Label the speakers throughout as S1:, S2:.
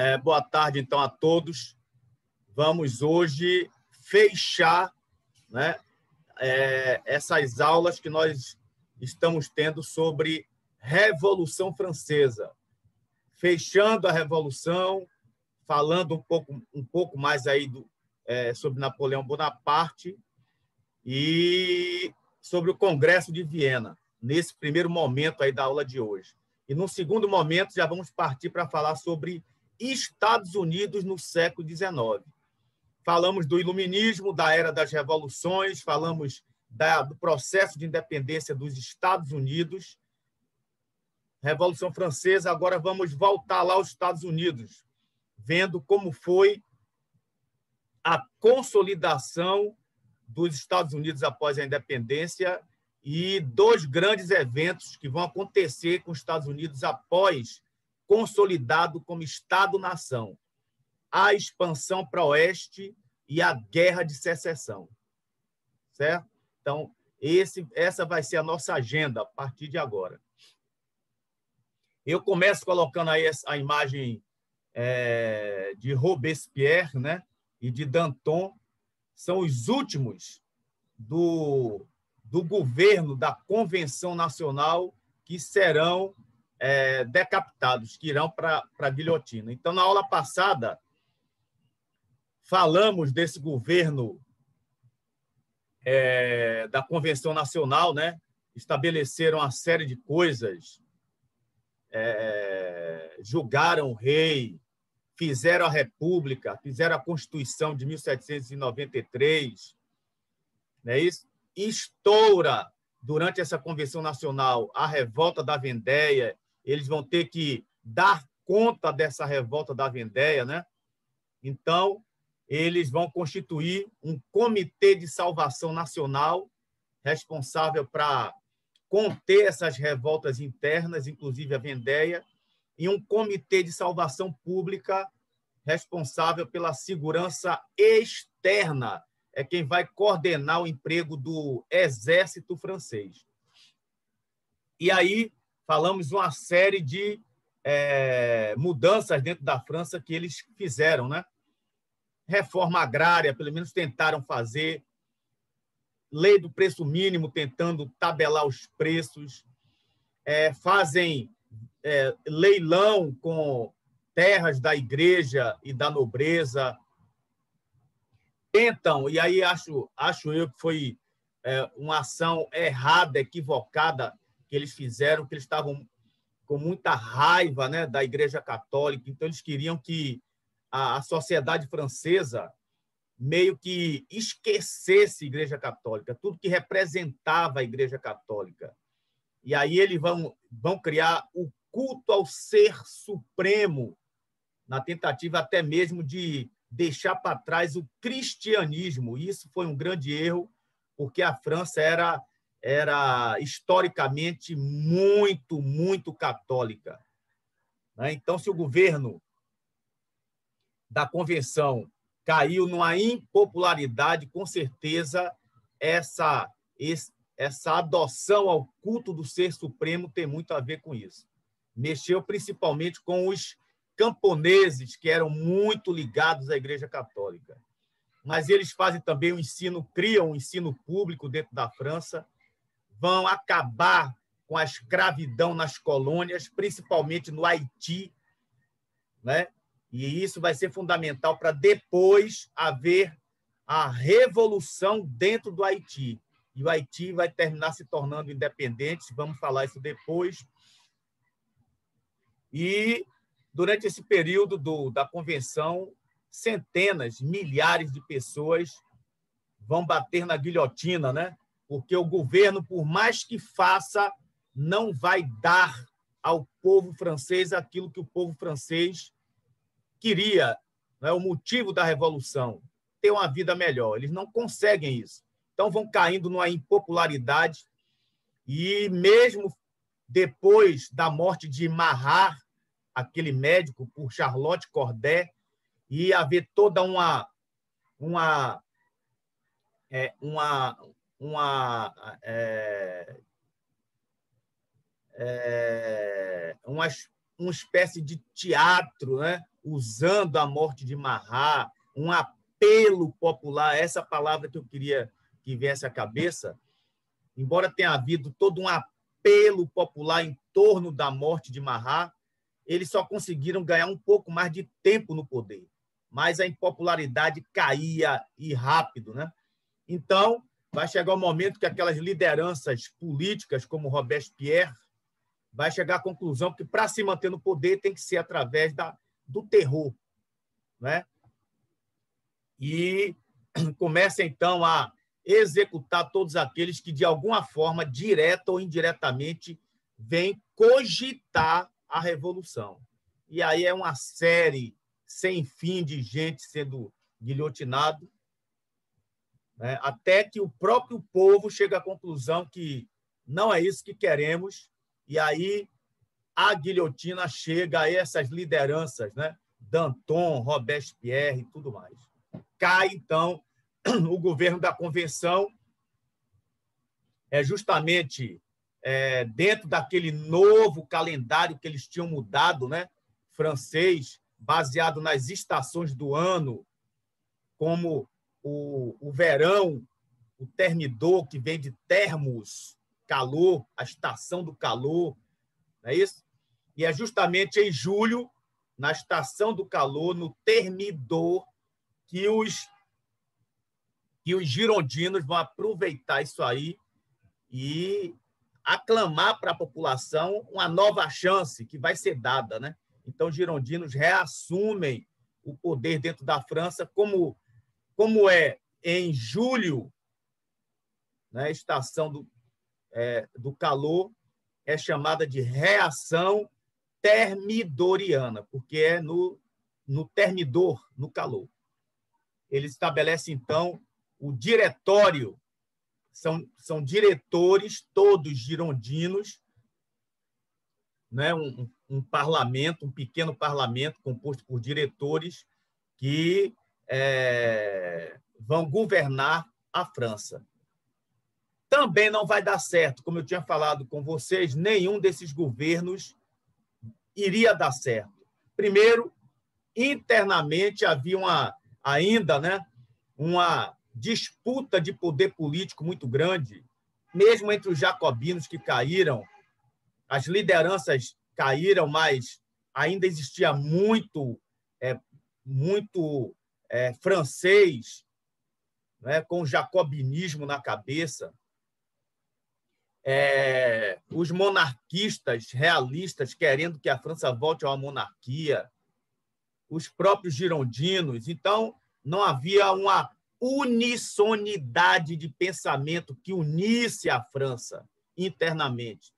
S1: É, boa tarde, então, a todos. Vamos hoje fechar né, é, essas aulas que nós estamos tendo sobre Revolução Francesa. Fechando a Revolução, falando um pouco, um pouco mais aí do, é, sobre Napoleão Bonaparte e sobre o Congresso de Viena, nesse primeiro momento aí da aula de hoje. E no segundo momento já vamos partir para falar sobre Estados Unidos no século XIX. Falamos do iluminismo, da era das revoluções, falamos da, do processo de independência dos Estados Unidos, Revolução Francesa. Agora vamos voltar lá aos Estados Unidos, vendo como foi a consolidação dos Estados Unidos após a independência e dois grandes eventos que vão acontecer com os Estados Unidos após consolidado como Estado-nação, a expansão para o oeste e a guerra de secessão. Certo? Então, esse, essa vai ser a nossa agenda a partir de agora. Eu começo colocando aí a imagem é, de Robespierre né, e de Danton, são os últimos do, do governo da Convenção Nacional que serão é, decapitados, que irão para a guilhotina. Então, na aula passada, falamos desse governo é, da Convenção Nacional, né? estabeleceram uma série de coisas, é, julgaram o rei, fizeram a República, fizeram a Constituição de 1793, não é isso? Estoura durante essa convenção nacional a revolta da Vendéia eles vão ter que dar conta dessa revolta da Vendéia, né? Então, eles vão constituir um comitê de salvação nacional responsável para conter essas revoltas internas, inclusive a Vendéia, e um comitê de salvação pública responsável pela segurança externa, é quem vai coordenar o emprego do exército francês. E aí falamos uma série de é, mudanças dentro da França que eles fizeram, né? Reforma agrária, pelo menos tentaram fazer, lei do preço mínimo, tentando tabelar os preços, é, fazem é, leilão com terras da igreja e da nobreza, tentam, e aí acho, acho eu que foi é, uma ação errada, equivocada, que eles fizeram, que eles estavam com muita raiva né, da Igreja Católica, então eles queriam que a, a sociedade francesa meio que esquecesse a Igreja Católica, tudo que representava a Igreja Católica. E aí eles vão, vão criar o culto ao ser supremo, na tentativa até mesmo de deixar para trás o cristianismo. Isso foi um grande erro, porque a França era era historicamente muito, muito católica. Né? Então, se o governo da convenção caiu numa impopularidade, com certeza essa, essa adoção ao culto do ser supremo tem muito a ver com isso. Mexeu principalmente com os camponeses, que eram muito ligados à Igreja Católica. Mas eles fazem também o ensino, criam o ensino público dentro da França, vão acabar com a escravidão nas colônias, principalmente no Haiti, né? E isso vai ser fundamental para depois haver a revolução dentro do Haiti. E o Haiti vai terminar se tornando independente, vamos falar isso depois. E durante esse período do, da convenção, centenas, milhares de pessoas vão bater na guilhotina, né? Porque o governo, por mais que faça, não vai dar ao povo francês aquilo que o povo francês queria, é o motivo da revolução, ter uma vida melhor. Eles não conseguem isso. Então vão caindo numa impopularidade e mesmo depois da morte de Marat, aquele médico por Charlotte Corday, ia haver toda uma uma é, uma uma, é, é, uma, uma espécie de teatro, né? usando a morte de Marra, um apelo popular, essa palavra que eu queria que viesse à cabeça, embora tenha havido todo um apelo popular em torno da morte de Marra, eles só conseguiram ganhar um pouco mais de tempo no poder, mas a impopularidade caía e rápido, né? Então, vai chegar o momento que aquelas lideranças políticas como Robespierre vai chegar à conclusão que para se manter no poder tem que ser através da, do terror, né? E começa então a executar todos aqueles que de alguma forma, direta ou indiretamente, vêm cogitar a revolução. E aí é uma série sem fim de gente sendo guilhotinado, né? até que o próprio povo chega à conclusão que não é isso que queremos, e aí a guilhotina chega a essas lideranças, né? Danton, Robespierre e tudo mais. Cai, então, o governo da convenção, é justamente é, dentro daquele novo calendário que eles tinham mudado, né? francês, baseado nas estações do ano, como o, o verão, o termidor, que vem de termos, calor, a estação do calor, não é isso? E é justamente em julho, na estação do calor, no termidor, que os, que os girondinos vão aproveitar isso aí e aclamar para a população uma nova chance que vai ser dada. Né? Então, os girondinos reassumem o poder dentro da França, como, como é em julho, né, estação do, é, do calor, é chamada de reação termidoriana, porque é no, no termidor, no calor. Ele estabelece, então, o diretório são, são diretores, todos girondinos, né? um, um parlamento, um pequeno parlamento composto por diretores que é, vão governar a França. Também não vai dar certo, como eu tinha falado com vocês, nenhum desses governos iria dar certo. Primeiro, internamente havia uma, ainda né, uma disputa de poder político muito grande, mesmo entre os jacobinos que caíram, as lideranças caíram, mas ainda existia muito, é, muito é, francês, né, com o jacobinismo na cabeça. É, os monarquistas realistas querendo que a França volte a uma monarquia, os próprios girondinos. Então, não havia uma unissonidade de pensamento que unisse a França internamente.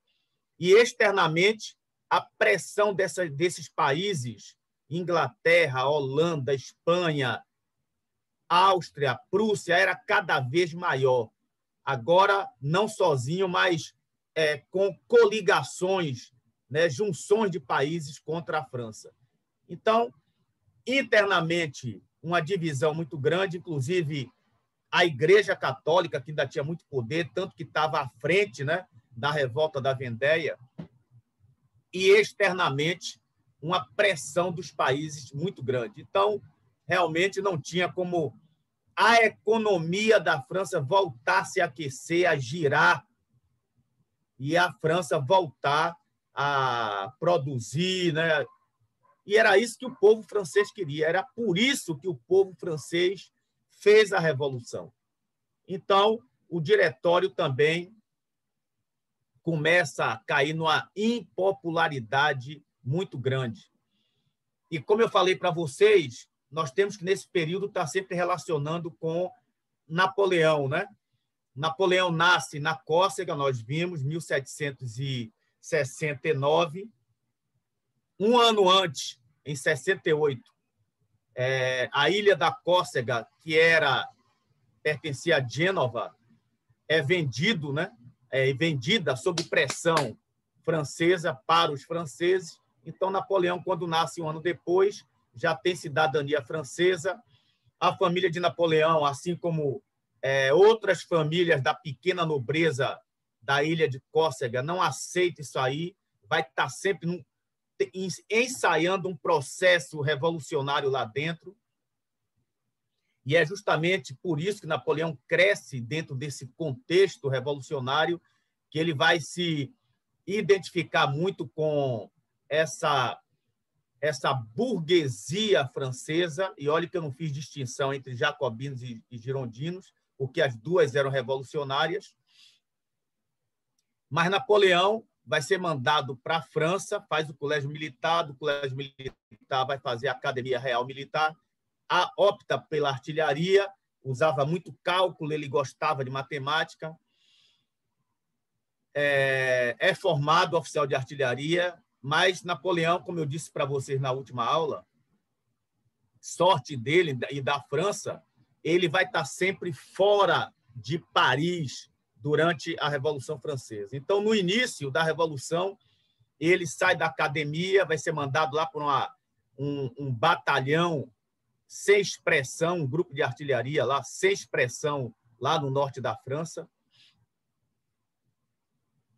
S1: E externamente, a pressão dessa, desses países, Inglaterra, Holanda, Espanha, Áustria, Prússia, era cada vez maior. Agora, não sozinho, mas é, com coligações, né, junções de países contra a França. Então, internamente, uma divisão muito grande, inclusive a Igreja Católica, que ainda tinha muito poder, tanto que estava à frente né, da revolta da Vendéia, e externamente uma pressão dos países muito grande. Então, realmente não tinha como a economia da França voltar a se aquecer, a girar, e a França voltar a produzir, né, e era isso que o povo francês queria, era por isso que o povo francês fez a revolução. Então, o diretório também começa a cair numa impopularidade muito grande. E como eu falei para vocês, nós temos que nesse período estar sempre relacionando com Napoleão, né? Napoleão nasce na Córcega, nós vimos, 1769. Um ano antes, em 68, é, a ilha da Córcega, que era pertencia a Gênova, é vendido, né? É vendida sob pressão francesa para os franceses. Então, Napoleão, quando nasce um ano depois, já tem cidadania francesa. A família de Napoleão, assim como é, outras famílias da pequena nobreza da ilha de Córcega, não aceita isso aí, vai estar sempre num ensaiando um processo revolucionário lá dentro. E é justamente por isso que Napoleão cresce dentro desse contexto revolucionário, que ele vai se identificar muito com essa essa burguesia francesa, e olha que eu não fiz distinção entre jacobinos e, e girondinos, porque as duas eram revolucionárias. Mas Napoleão vai ser mandado para a França, faz o colégio militar, do colégio militar vai fazer a Academia Real Militar, a, opta pela artilharia, usava muito cálculo, ele gostava de matemática, é, é formado oficial de artilharia, mas Napoleão, como eu disse para vocês na última aula, sorte dele e da França, ele vai estar sempre fora de Paris durante a Revolução Francesa. Então, no início da Revolução, ele sai da academia, vai ser mandado lá para um, um batalhão sem expressão, um grupo de artilharia lá, sem expressão, lá no norte da França.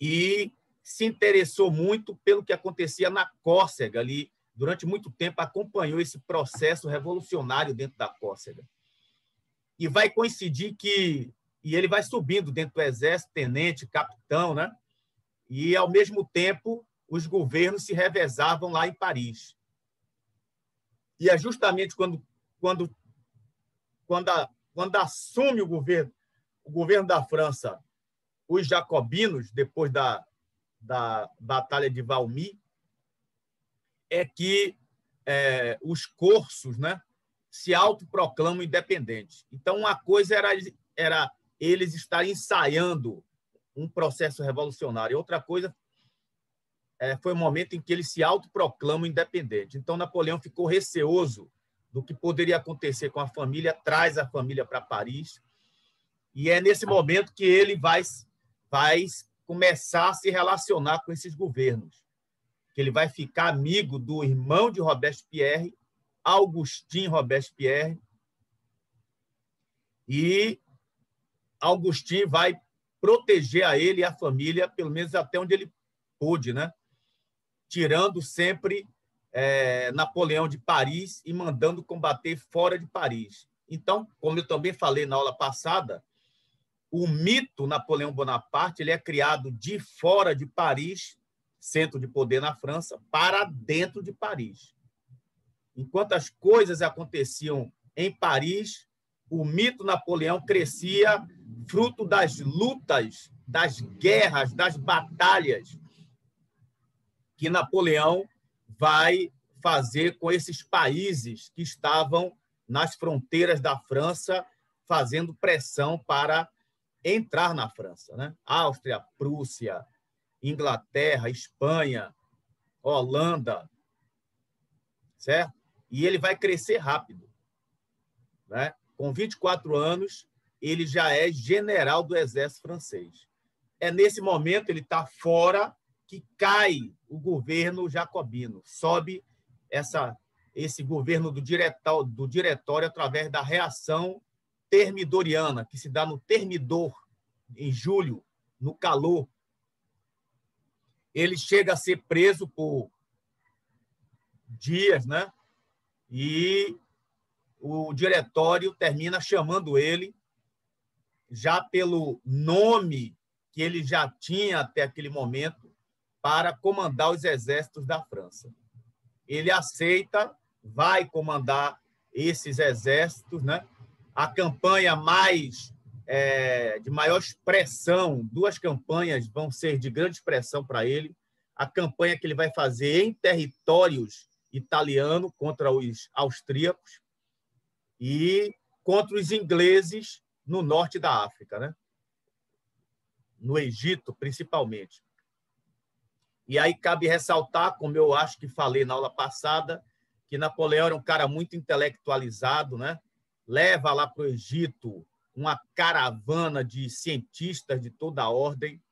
S1: E se interessou muito pelo que acontecia na Córcega ali, durante muito tempo acompanhou esse processo revolucionário dentro da Córcega. E vai coincidir que e ele vai subindo dentro do exército, tenente, capitão, né? E ao mesmo tempo os governos se revezavam lá em Paris. E é justamente quando quando quando, a, quando assume o governo o governo da França os jacobinos depois da da Batalha de Valmy é que é, os cursos né, se autoproclamam independentes. Então, uma coisa era, era eles estarem ensaiando um processo revolucionário, outra coisa é, foi o momento em que eles se autoproclamam independentes. Então, Napoleão ficou receoso do que poderia acontecer com a família, traz a família para Paris, e é nesse momento que ele vai, vai começar a se relacionar com esses governos. Que ele vai ficar amigo do irmão de Robespierre, Augustin Robespierre, e Augustin vai proteger a ele e a família, pelo menos até onde ele pôde, né? tirando sempre é, Napoleão de Paris e mandando combater fora de Paris. Então, como eu também falei na aula passada, o mito Napoleão Bonaparte ele é criado de fora de Paris, centro de poder na França, para dentro de Paris. Enquanto as coisas aconteciam em Paris, o mito Napoleão crescia fruto das lutas, das guerras, das batalhas que Napoleão vai fazer com esses países que estavam nas fronteiras da França, fazendo pressão para entrar na França. Né? Áustria, Prússia, Inglaterra, Espanha, Holanda, certo? E ele vai crescer rápido. Né? Com 24 anos, ele já é general do exército francês. É nesse momento ele está fora que cai o governo jacobino, sobe essa esse governo do diretório, do diretório através da reação termidoriana, que se dá no termidor, em julho, no calor. Ele chega a ser preso por dias, né? E o diretório termina chamando ele, já pelo nome que ele já tinha até aquele momento, para comandar os exércitos da França. Ele aceita, vai comandar esses exércitos, né? A campanha mais é, de maior expressão, duas campanhas vão ser de grande expressão para ele. A campanha que ele vai fazer em territórios italianos contra os austríacos e contra os ingleses no norte da África, né? no Egito, principalmente. E aí cabe ressaltar, como eu acho que falei na aula passada, que Napoleão era um cara muito intelectualizado, né? Leva lá para o Egito uma caravana de cientistas de toda a ordem.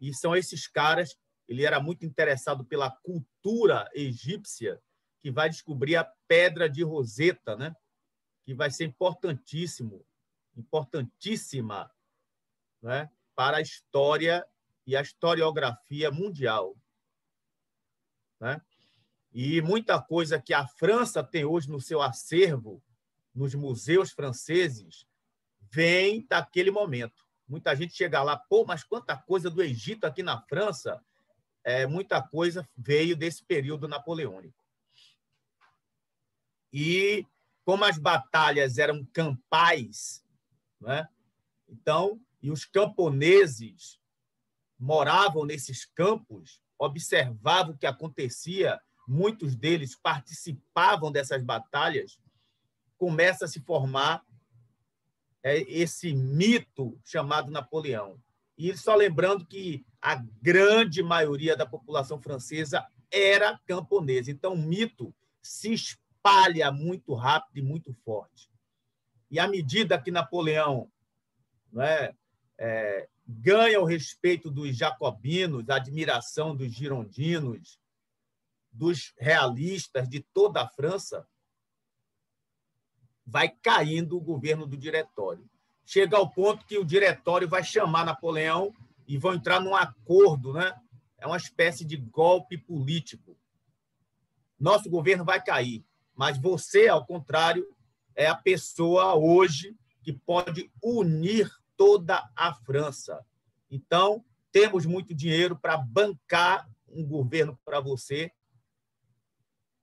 S1: E são esses caras, ele era muito interessado pela cultura egípcia, que vai descobrir a pedra de Roseta, né? que vai ser importantíssimo, importantíssima né? para a história e a historiografia mundial. Né? E muita coisa que a França tem hoje no seu acervo, nos museus franceses, vem daquele momento. Muita gente chega lá, pô, mas quanta coisa do Egito aqui na França, é, muita coisa veio desse período napoleônico. E como as batalhas eram campais, né? então, e os camponeses moravam nesses campos, observavam o que acontecia, muitos deles participavam dessas batalhas, começa a se formar é, esse mito chamado Napoleão. E só lembrando que a grande maioria da população francesa era camponesa. Então, o mito se espalha muito rápido e muito forte. E à medida que Napoleão é, é, ganha o respeito dos jacobinos, a admiração dos girondinos, dos realistas de toda a França, vai caindo o governo do diretório. Chega ao ponto que o diretório vai chamar Napoleão e vão entrar num acordo, né? É uma espécie de golpe político. Nosso governo vai cair, mas você, ao contrário, é a pessoa hoje que pode unir toda a França. Então, temos muito dinheiro para bancar um governo para você,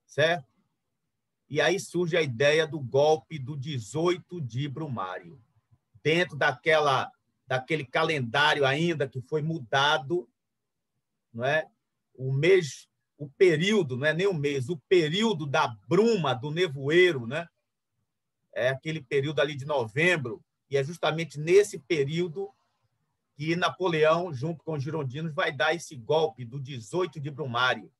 S1: certo? E aí surge a ideia do golpe do 18 de Brumário. Dentro daquela, daquele calendário ainda que foi mudado, não é? o mês, o período, não é nem o mês, o período da bruma, do nevoeiro, né? é aquele período ali de novembro, e é justamente nesse período que Napoleão, junto com os girondinos, vai dar esse golpe do 18 de Brumário.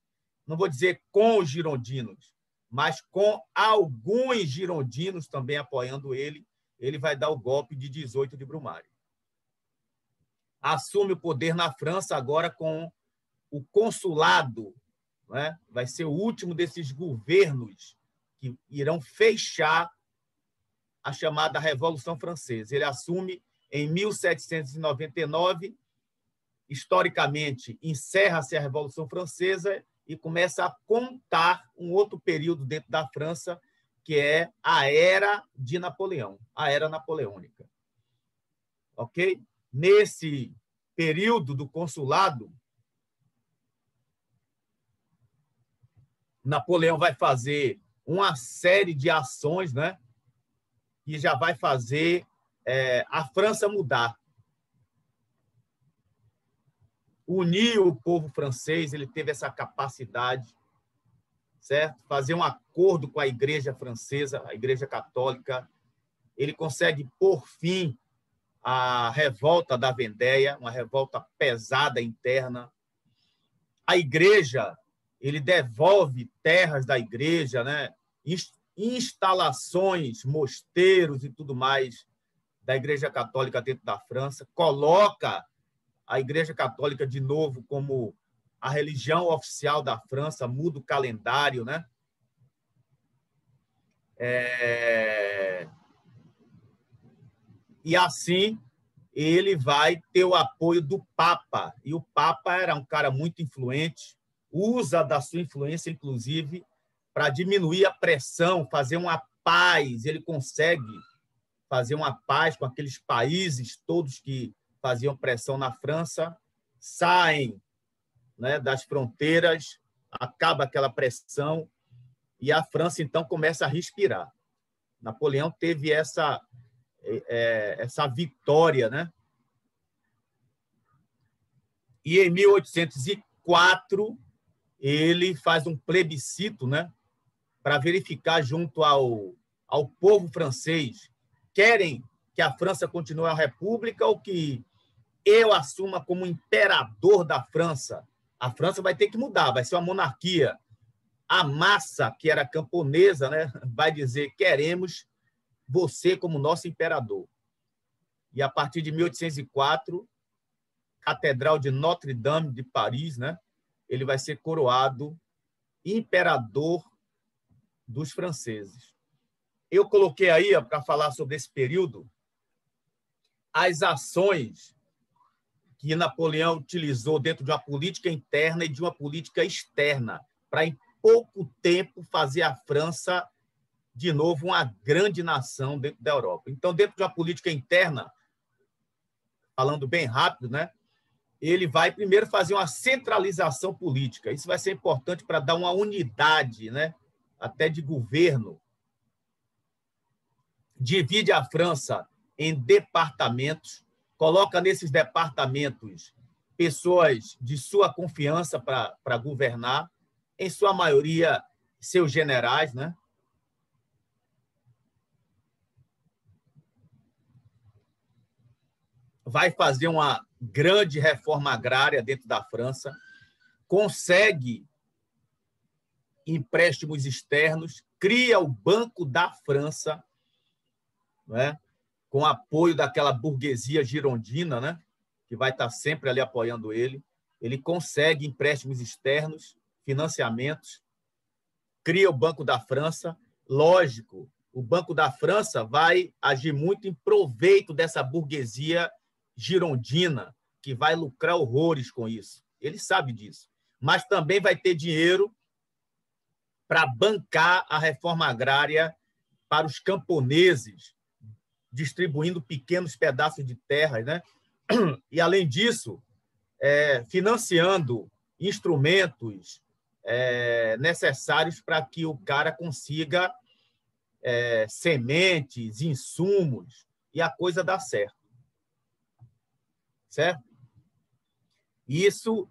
S1: Não vou dizer com os girondinos, mas com alguns girondinos também apoiando ele, ele vai dar o golpe de 18 de Brumário. Assume o poder na França agora com o consulado, né? vai ser o último desses governos que irão fechar a chamada Revolução Francesa. Ele assume em 1799, historicamente, encerra-se a Revolução Francesa e começa a contar um outro período dentro da França, que é a Era de Napoleão, a Era Napoleônica. Ok? Nesse período do consulado, Napoleão vai fazer uma série de ações, né? Que já vai fazer é, a França mudar unir o povo francês, ele teve essa capacidade, certo? Fazer um acordo com a igreja francesa, a igreja católica. Ele consegue por fim a revolta da Vendéia, uma revolta pesada interna. A igreja, ele devolve terras da igreja, né? instalações, mosteiros e tudo mais da Igreja Católica dentro da França, coloca a Igreja Católica de novo como a religião oficial da França, muda o calendário, né? É... E assim ele vai ter o apoio do Papa. E o Papa era um cara muito influente, usa da sua influência, inclusive, para diminuir a pressão, fazer uma paz. Ele consegue fazer uma paz com aqueles países todos que faziam pressão na França, saem né, das fronteiras, acaba aquela pressão e a França então começa a respirar. Napoleão teve essa é, é essa vitória, né? E em 1804 ele faz um plebiscito, né, para verificar junto ao ao povo francês querem que a França continue a república ou que eu assuma como imperador da França, a França vai ter que mudar, vai ser uma monarquia. A massa, que era camponesa, né, vai dizer: queremos você como nosso imperador. E a partir de 1804, Catedral de Notre-Dame de Paris, né, ele vai ser coroado imperador dos franceses. Eu coloquei aí para falar sobre esse período as ações que Napoleão utilizou dentro de uma política interna e de uma política externa para pouco tempo fazer a França de novo uma grande nação dentro da Europa. Então, dentro de uma política interna, falando bem rápido, né? Ele vai primeiro fazer uma centralização política. Isso vai ser importante para dar uma unidade, né? Até de governo. Divide a França em departamentos, coloca nesses departamentos pessoas de sua confiança para governar, em sua maioria seus generais, né? vai fazer uma grande reforma agrária dentro da França, consegue empréstimos externos, cria o Banco da França, né? Com apoio daquela burguesia girondina, né? que vai estar sempre ali apoiando ele. Ele consegue empréstimos externos, financiamentos, cria o Banco da França. Lógico, o Banco da França vai agir muito em proveito dessa burguesia girondina que vai lucrar horrores com isso. Ele sabe disso. Mas também vai ter dinheiro para bancar a reforma agrária para os camponeses, distribuindo pequenos pedaços de terras, né? E além disso, é, financiando instrumentos é, necessários para que o cara consiga é, sementes, insumos e a coisa dá certo certo? Isso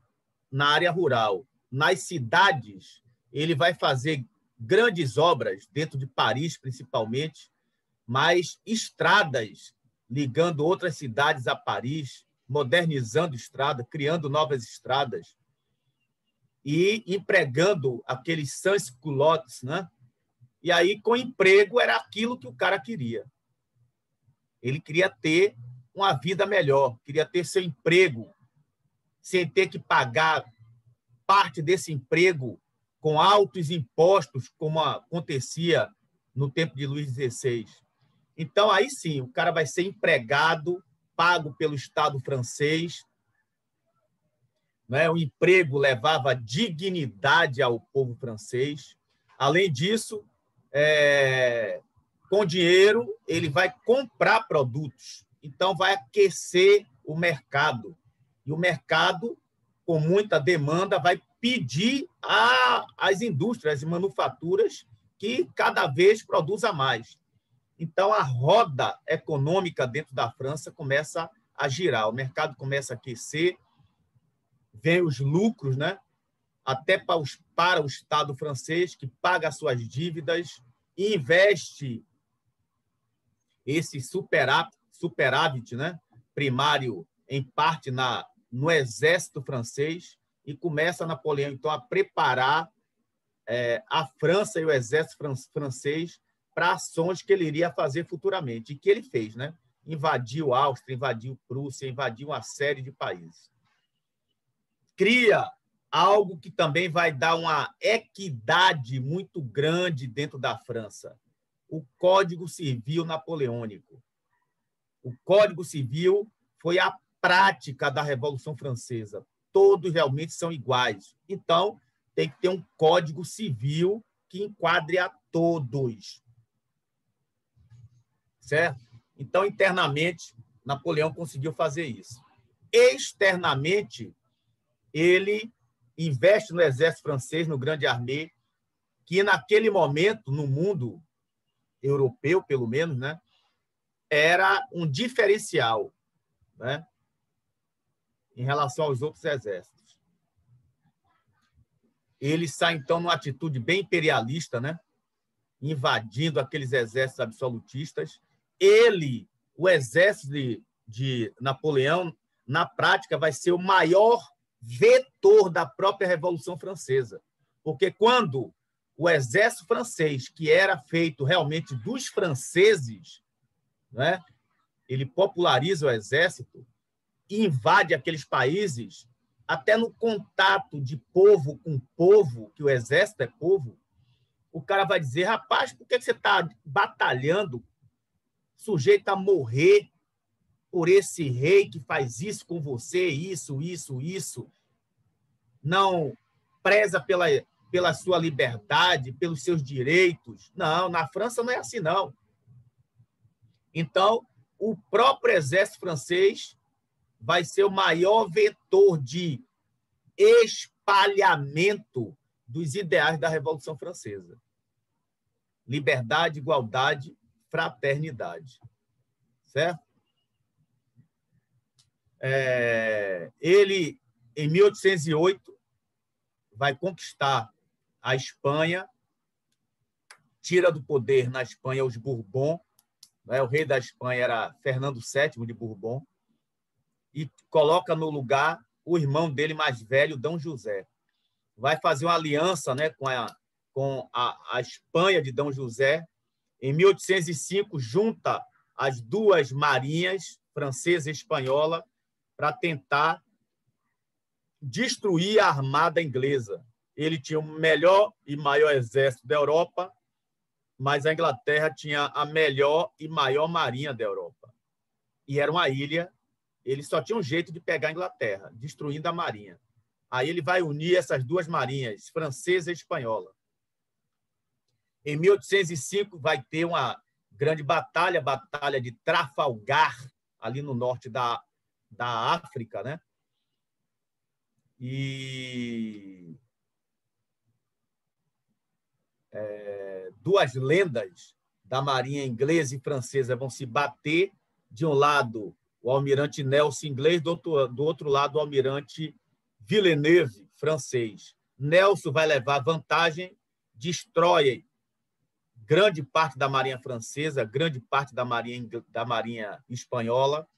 S1: na área rural. Nas cidades, ele vai fazer grandes obras, dentro de Paris principalmente, mas estradas ligando outras cidades a Paris, modernizando estrada, criando novas estradas e empregando aqueles sans-culottes, né? E aí, com emprego, era aquilo que o cara queria. Ele queria ter uma vida melhor, queria ter seu emprego, sem ter que pagar parte desse emprego com altos impostos, como acontecia no tempo de Luís XVI. Então, aí sim, o cara vai ser empregado, pago pelo Estado francês. Né? O emprego levava dignidade ao povo francês. Além disso, é... com dinheiro, ele vai comprar produtos então vai aquecer o mercado. E o mercado, com muita demanda, vai pedir às indústrias e manufaturas que cada vez produza mais. Então a roda econômica dentro da França começa a girar, o mercado começa a aquecer, vem os lucros, né? até para, os, para o Estado francês, que paga suas dívidas e investe esse superávit superávit né, primário, em parte, na, no exército francês, e começa Napoleão, então, a preparar é, a França e o exército francês para ações que ele iria fazer futuramente, e que ele fez, né? Invadiu Áustria, invadiu Prússia, invadiu uma série de países. Cria algo que também vai dar uma equidade muito grande dentro da França, o Código Civil Napoleônico. O Código Civil foi a prática da Revolução Francesa. Todos realmente são iguais. Então, tem que ter um Código Civil que enquadre a todos. Certo? Então, internamente, Napoleão conseguiu fazer isso. Externamente, ele investe no exército francês, no Grande Armée, que naquele momento, no mundo europeu, pelo menos, né, era um diferencial né, em relação aos outros exércitos. Ele sai, então, numa atitude bem imperialista, né, invadindo aqueles exércitos absolutistas. Ele, o exército de, de Napoleão, na prática, vai ser o maior vetor da própria Revolução Francesa. Porque quando o exército francês, que era feito realmente dos franceses, né? ele populariza o exército e invade aqueles países, até no contato de povo com povo, que o exército é povo, o cara vai dizer, rapaz, por que você está batalhando, sujeito a morrer por esse rei que faz isso com você, isso, isso, isso, não preza pela pela sua liberdade, pelos seus direitos. Não, na França não é assim, não. Então, o próprio exército francês vai ser o maior vetor de espalhamento dos ideais da Revolução Francesa. Liberdade, igualdade, fraternidade. Certo? É, ele, em 1808, vai conquistar a Espanha, tira do poder na Espanha os Bourbon, né? o rei da Espanha era Fernando VII de Bourbon, e coloca no lugar o irmão dele mais velho, Dom José. Vai fazer uma aliança né, com, a, com a, a Espanha de Dom José. Em 1805, junta as duas marinhas, francesa e espanhola, para tentar destruir a armada inglesa. Ele tinha o melhor e maior exército da Europa, mas a Inglaterra tinha a melhor e maior marinha da Europa. E era uma ilha, ele só tinha um jeito de pegar a Inglaterra, destruindo a marinha. Aí ele vai unir essas duas marinhas, francesa e espanhola. Em 1805 vai ter uma grande batalha, batalha de Trafalgar, ali no norte da, da África, né? E é, duas lendas da marinha inglesa e francesa vão se bater. De um lado, o almirante Nelson inglês, do outro, do outro lado, o almirante Villeneuve francês. Nelson vai levar vantagem, destrói grande parte da marinha francesa, grande parte da marinha, da marinha espanhola,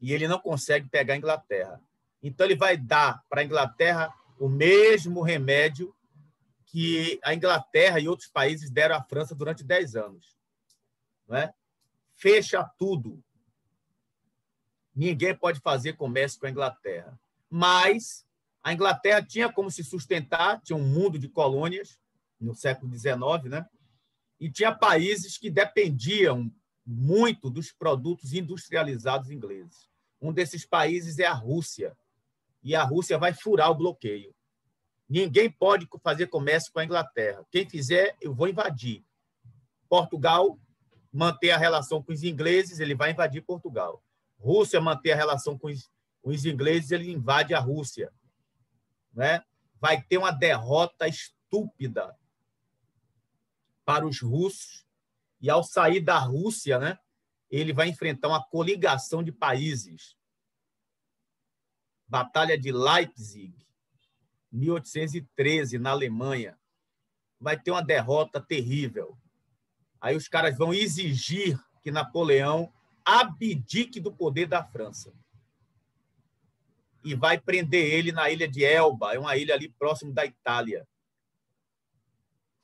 S1: e ele não consegue pegar a Inglaterra. Então, ele vai dar para a Inglaterra o mesmo remédio que a Inglaterra e outros países deram à França durante 10 anos. Não é? Fecha tudo. Ninguém pode fazer comércio com a Inglaterra. Mas a Inglaterra tinha como se sustentar, tinha um mundo de colônias no século XIX, né? E tinha países que dependiam muito dos produtos industrializados ingleses. Um desses países é a Rússia. E a Rússia vai furar o bloqueio. Ninguém pode fazer comércio com a Inglaterra. Quem fizer, eu vou invadir. Portugal manter a relação com os ingleses, ele vai invadir Portugal. Rússia manter a relação com os, os ingleses, ele invade a Rússia. Né? Vai ter uma derrota estúpida para os russos e ao sair da Rússia, né, ele vai enfrentar uma coligação de países. Batalha de Leipzig, 1813, na Alemanha, vai ter uma derrota terrível. Aí os caras vão exigir que Napoleão abdique do poder da França. E vai prender ele na ilha de Elba, é uma ilha ali próximo da Itália.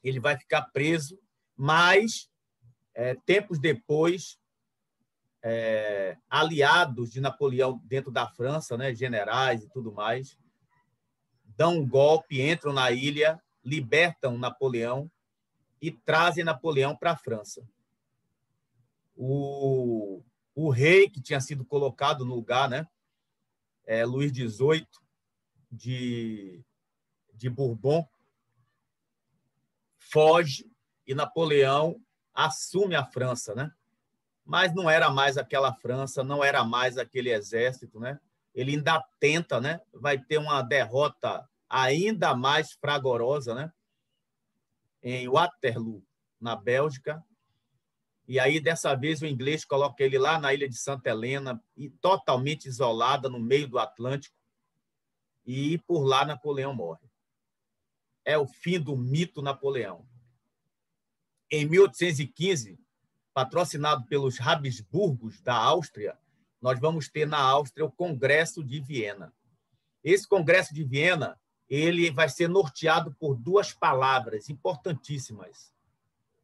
S1: Ele vai ficar preso, mas é, tempos depois, é, aliados de Napoleão dentro da França, né, generais e tudo mais, dão um golpe, entram na ilha, libertam Napoleão e trazem Napoleão para a França. O, o rei que tinha sido colocado no lugar, né, é Luís XVIII de, de Bourbon, foge e Napoleão assume a França, né? Mas não era mais aquela França, não era mais aquele exército, né? ele ainda tenta, né? Vai ter uma derrota ainda mais fragorosa, né? Em Waterloo, na Bélgica. E aí, dessa vez, o inglês coloca ele lá na ilha de Santa Helena, e totalmente isolada no meio do Atlântico. E por lá Napoleão morre. É o fim do mito Napoleão. Em 1815, patrocinado pelos Habsburgos da Áustria, nós vamos ter na Áustria o Congresso de Viena. Esse Congresso de Viena ele vai ser norteado por duas palavras importantíssimas: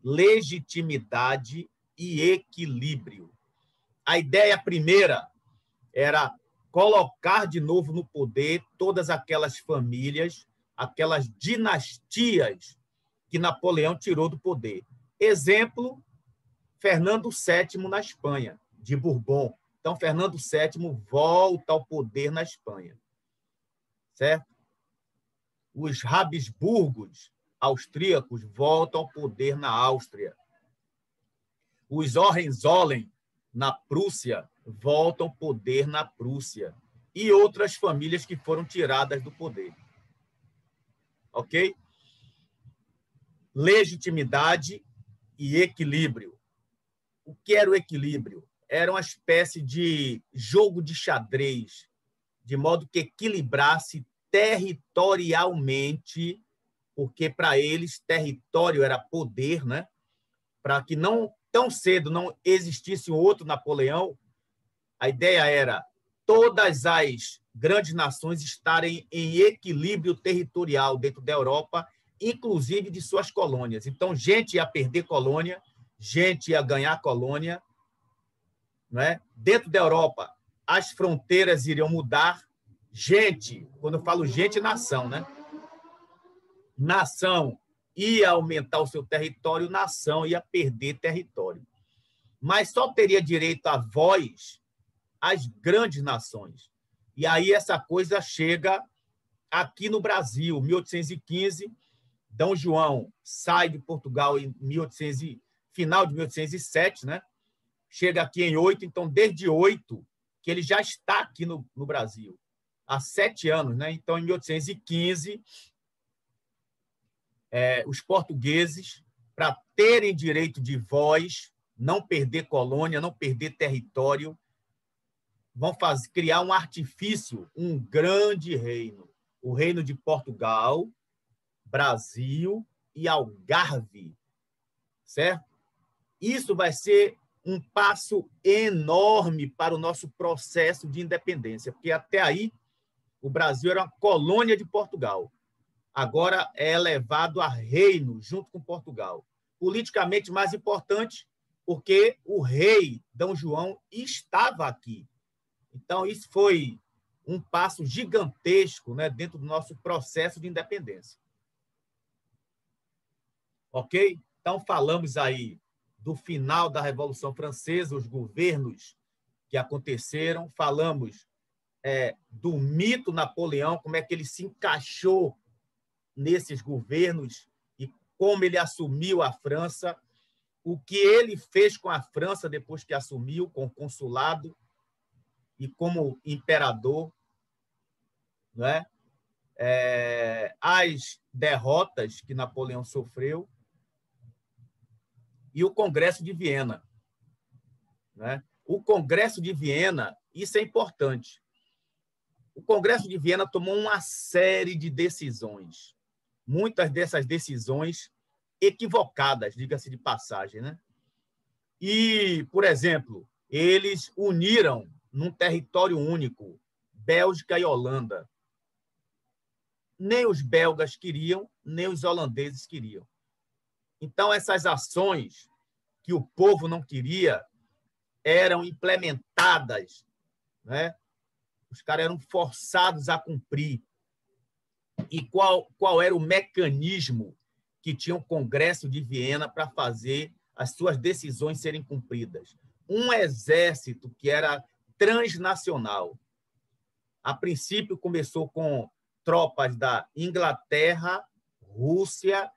S1: legitimidade e equilíbrio. A ideia primeira era colocar de novo no poder todas aquelas famílias, aquelas dinastias que Napoleão tirou do poder. Exemplo, Fernando VII na Espanha, de Bourbon. Então, Fernando VII volta ao poder na Espanha. Certo? os Habsburgos austríacos voltam ao poder na Áustria. Os Hohenzollern, na Prússia, voltam ao poder na Prússia. E outras famílias que foram tiradas do poder. Ok? Legitimidade e equilíbrio. O que era o equilíbrio? Era uma espécie de jogo de xadrez, de modo que equilibrasse territorialmente, porque para eles território era poder, né? Para que não tão cedo não existisse outro Napoleão, a ideia era todas as grandes nações estarem em equilíbrio territorial dentro da Europa, inclusive de suas colônias. Então, gente ia perder colônia, gente ia ganhar colônia, não é? Dentro da Europa, as fronteiras iriam mudar, gente, quando eu falo gente, nação, né? Nação ia aumentar o seu território, nação ia perder território. Mas só teria direito a voz as grandes nações. E aí essa coisa chega aqui no Brasil, 1815, D. João sai de Portugal em 1800, final de 1807, né? Chega aqui em 8, então desde 8 que ele já está aqui no, no Brasil há sete anos, né? Então, em 1815, é, os portugueses, para terem direito de voz, não perder colônia, não perder território, vão fazer, criar um artifício, um grande reino, o reino de Portugal, Brasil e Algarve, certo? Isso vai ser um passo enorme para o nosso processo de independência, porque até aí o Brasil era uma colônia de Portugal. Agora é elevado a reino junto com Portugal. Politicamente mais importante, porque o rei D. João estava aqui. Então, isso foi um passo gigantesco né, dentro do nosso processo de independência. Ok? Então, falamos aí do final da Revolução Francesa, os governos que aconteceram, falamos é, do mito Napoleão, como é que ele se encaixou nesses governos e como ele assumiu a França, o que ele fez com a França depois que assumiu, com o consulado e como imperador, não é? é as derrotas que Napoleão sofreu e o Congresso de Viena. Né? O Congresso de Viena, isso é importante. O Congresso de Viena tomou uma série de decisões, muitas dessas decisões equivocadas, diga-se de passagem. Né? E, por exemplo, eles uniram num território único Bélgica e Holanda. Nem os belgas queriam, nem os holandeses queriam. Então, essas ações que o povo não queria eram implementadas, né? os caras eram forçados a cumprir. E qual, qual era o mecanismo que tinha o Congresso de Viena para fazer as suas decisões serem cumpridas? Um exército que era transnacional. A princípio, começou com tropas da Inglaterra, Rússia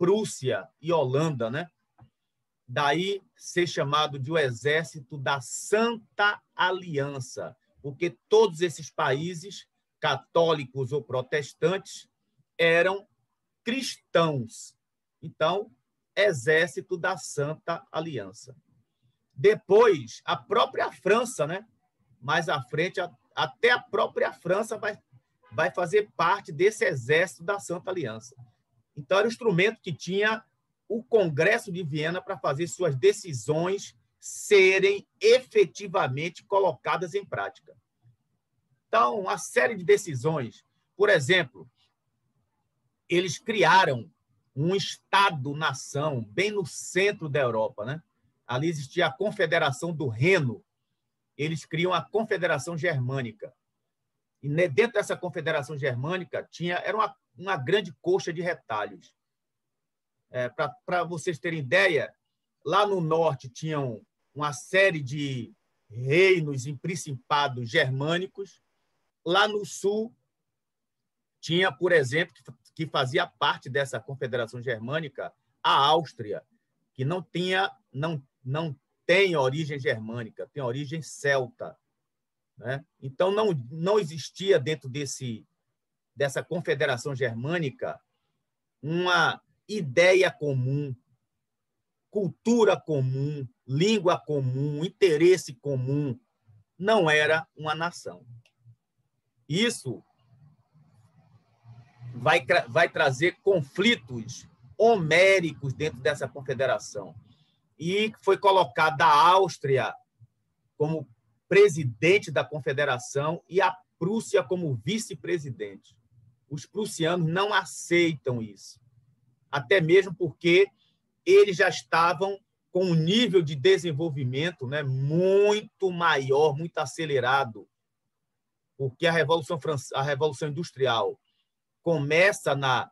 S1: Prússia e Holanda, né? Daí ser chamado de o exército da Santa Aliança, porque todos esses países, católicos ou protestantes, eram cristãos. Então, exército da Santa Aliança. Depois, a própria França, né? Mais à frente, até a própria França vai, vai fazer parte desse exército da Santa Aliança. Então, era o instrumento que tinha o Congresso de Viena para fazer suas decisões serem efetivamente colocadas em prática. Então, uma série de decisões. Por exemplo, eles criaram um Estado-nação bem no centro da Europa. Né? Ali existia a Confederação do Reno. Eles criam a Confederação Germânica. E dentro dessa Confederação Germânica tinha era uma uma grande coxa de retalhos. É, Para vocês terem ideia, lá no norte tinham uma série de reinos e principados germânicos, lá no sul tinha, por exemplo, que fazia parte dessa confederação germânica, a Áustria, que não tinha, não, não tem origem germânica, tem origem celta. Né? Então, não, não existia dentro desse, dessa confederação germânica uma ideia comum, cultura comum, língua comum, interesse comum. Não era uma nação. Isso vai, vai trazer conflitos homéricos dentro dessa confederação. E foi colocada a Áustria como presidente da confederação e a Prússia como vice-presidente. Os prussianos não aceitam isso, até mesmo porque eles já estavam com um nível de desenvolvimento né, muito maior, muito acelerado, porque a Revolução, a Revolução Industrial começa na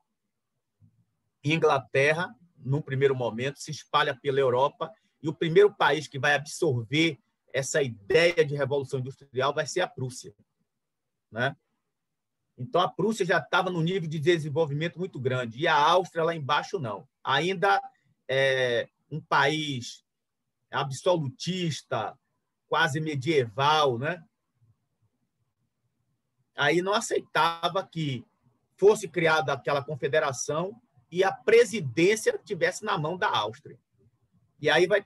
S1: Inglaterra, num primeiro momento, se espalha pela Europa, e o primeiro país que vai absorver essa ideia de revolução industrial vai ser a Prússia. Né? Então, a Prússia já estava num nível de desenvolvimento muito grande, e a Áustria lá embaixo não. Ainda é um país absolutista, quase medieval, né? Aí não aceitava que fosse criada aquela confederação e a presidência tivesse na mão da Áustria. E aí vai,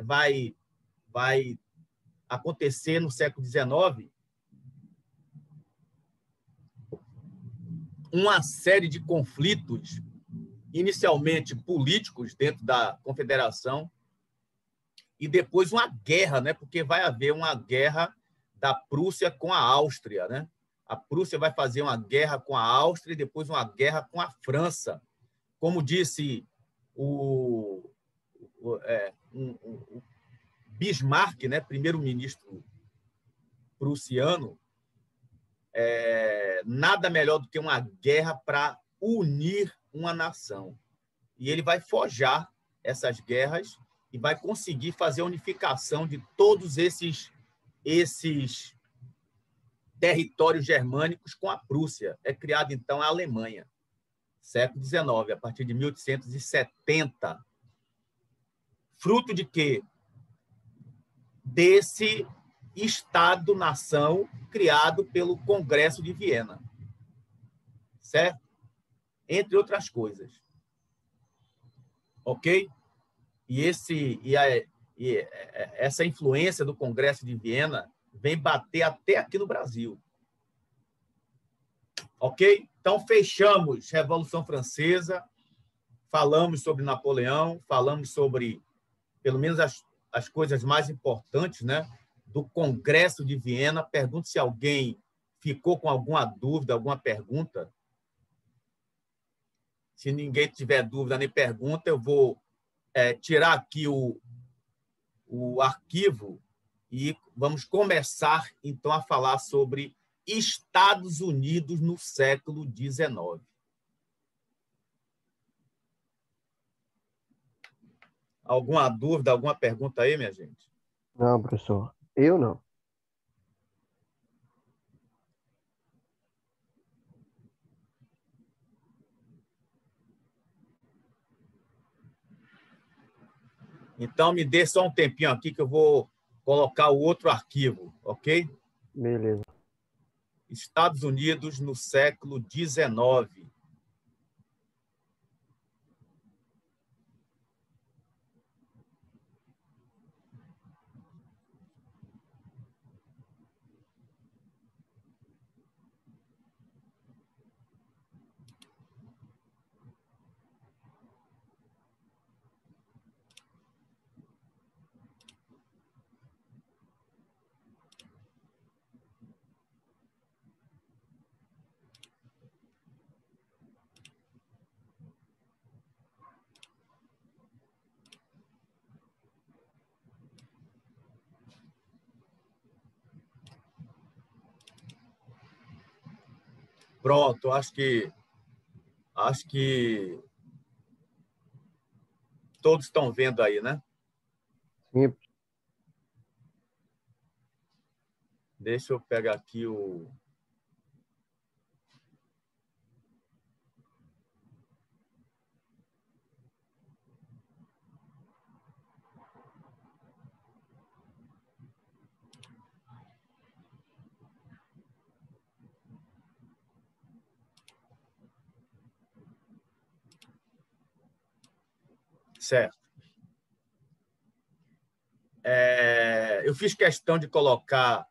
S1: vai, vai acontecer no século XIX uma série de conflitos, inicialmente políticos dentro da confederação, e depois uma guerra, né? porque vai haver uma guerra da Prússia com a Áustria. Né? A Prússia vai fazer uma guerra com a Áustria e depois uma guerra com a França. Como disse o, o, é, um, Bismarck, né, primeiro-ministro prussiano, é, nada melhor do que uma guerra para unir uma nação. E ele vai forjar essas guerras e vai conseguir fazer a unificação de todos esses esses territórios germânicos com a Prússia. É criada, então, a Alemanha, século XIX, a partir de 1870. Fruto de quê? Desse Estado-nação criado pelo Congresso de Viena. Certo? Entre outras coisas. Ok? E, esse, e, a, e essa influência do Congresso de Viena vem bater até aqui no Brasil. Ok? Então, fechamos Revolução Francesa, falamos sobre Napoleão, falamos sobre, pelo menos, as, as coisas mais importantes né, do Congresso de Viena. Pergunto se alguém ficou com alguma dúvida, alguma pergunta. Se ninguém tiver dúvida nem pergunta, eu vou é, tirar aqui o, o arquivo e vamos começar, então, a falar sobre Estados Unidos no século XIX. Alguma dúvida, alguma pergunta aí, minha gente?
S2: Não, professor. Eu não.
S1: Então, me dê só um tempinho aqui que eu vou colocar o outro arquivo, ok?
S2: Beleza.
S1: Estados Unidos no século XIX. Pronto, acho que acho que todos estão vendo aí, né?
S2: Sim.
S1: Deixa eu pegar aqui o Certo. É, eu fiz questão de colocar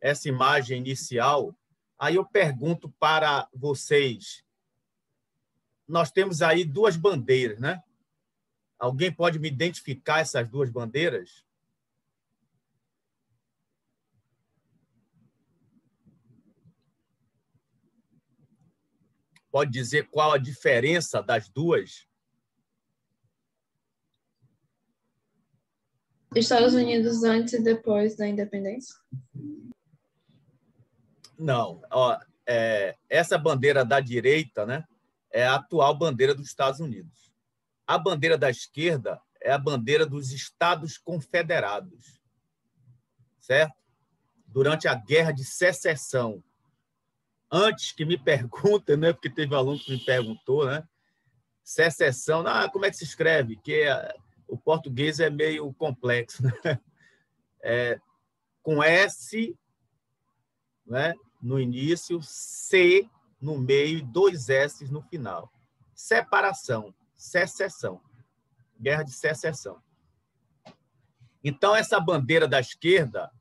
S1: essa imagem inicial. Aí eu pergunto para vocês: nós temos aí duas bandeiras, né? Alguém pode me identificar essas duas bandeiras? Pode dizer qual a diferença das duas?
S3: Estados Unidos antes e depois da independência?
S1: Não. Ó, é, essa bandeira da direita né, é a atual bandeira dos Estados Unidos. A bandeira da esquerda é a bandeira dos Estados Confederados. Certo? Durante a Guerra de Secessão. Antes que me perguntem, né, porque teve aluno que me perguntou, né? Secessão, ah, como é que se escreve? Que é o português é meio complexo, né? É, com S né, no início, C no meio e dois S no final. Separação, secessão, guerra de secessão. Então, essa bandeira da esquerda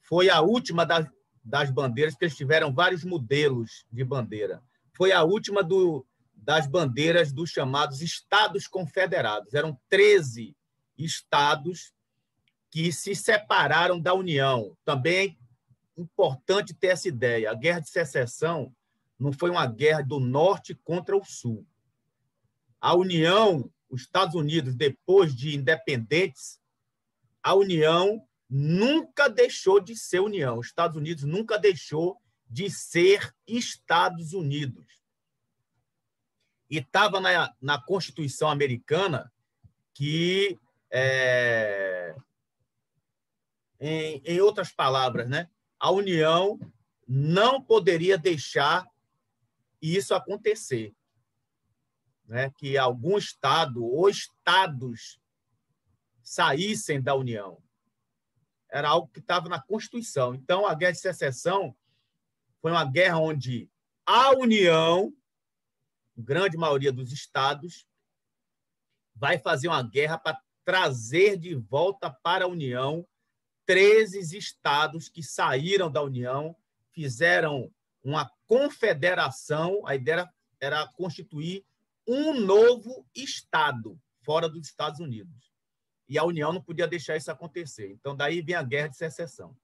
S1: foi a última das, das bandeiras, que eles tiveram vários modelos de bandeira. Foi a última do, das bandeiras dos chamados Estados Confederados. Eram 13 estados que se separaram da União. Também é importante ter essa ideia. A Guerra de Secessão não foi uma guerra do norte contra o sul. A União, os Estados Unidos, depois de independentes, a União nunca deixou de ser União. Os Estados Unidos nunca deixou de ser Estados Unidos e estava na, na Constituição americana que, é, em, em outras palavras, né, a União não poderia deixar isso acontecer. Né, que algum Estado ou Estados saíssem da União. Era algo que estava na Constituição. Então, a Guerra de Secessão foi uma guerra onde a União grande maioria dos estados, vai fazer uma guerra para trazer de volta para a União 13 estados que saíram da União, fizeram uma confederação, a ideia era, constituir um novo estado fora dos Estados Unidos. E a União não podia deixar isso acontecer. Então, daí vem a Guerra de Secessão.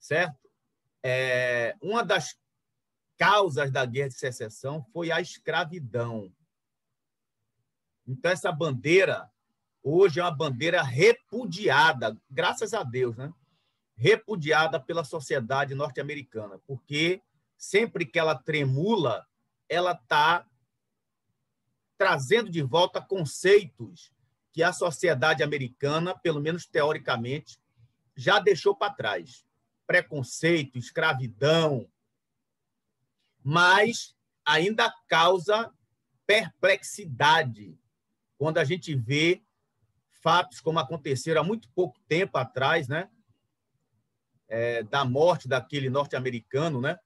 S1: Certo? É, uma das causas da guerra de secessão foi a escravidão. Então, essa bandeira, hoje, é uma bandeira repudiada, graças a Deus, né? Repudiada pela sociedade norte-americana, porque sempre que ela tremula, ela está trazendo de volta conceitos que a sociedade americana, pelo menos teoricamente, já deixou para trás. Preconceito, escravidão, mas ainda causa perplexidade quando a gente vê fatos como aconteceram há muito pouco tempo atrás, né? É, da morte daquele norte-americano, né?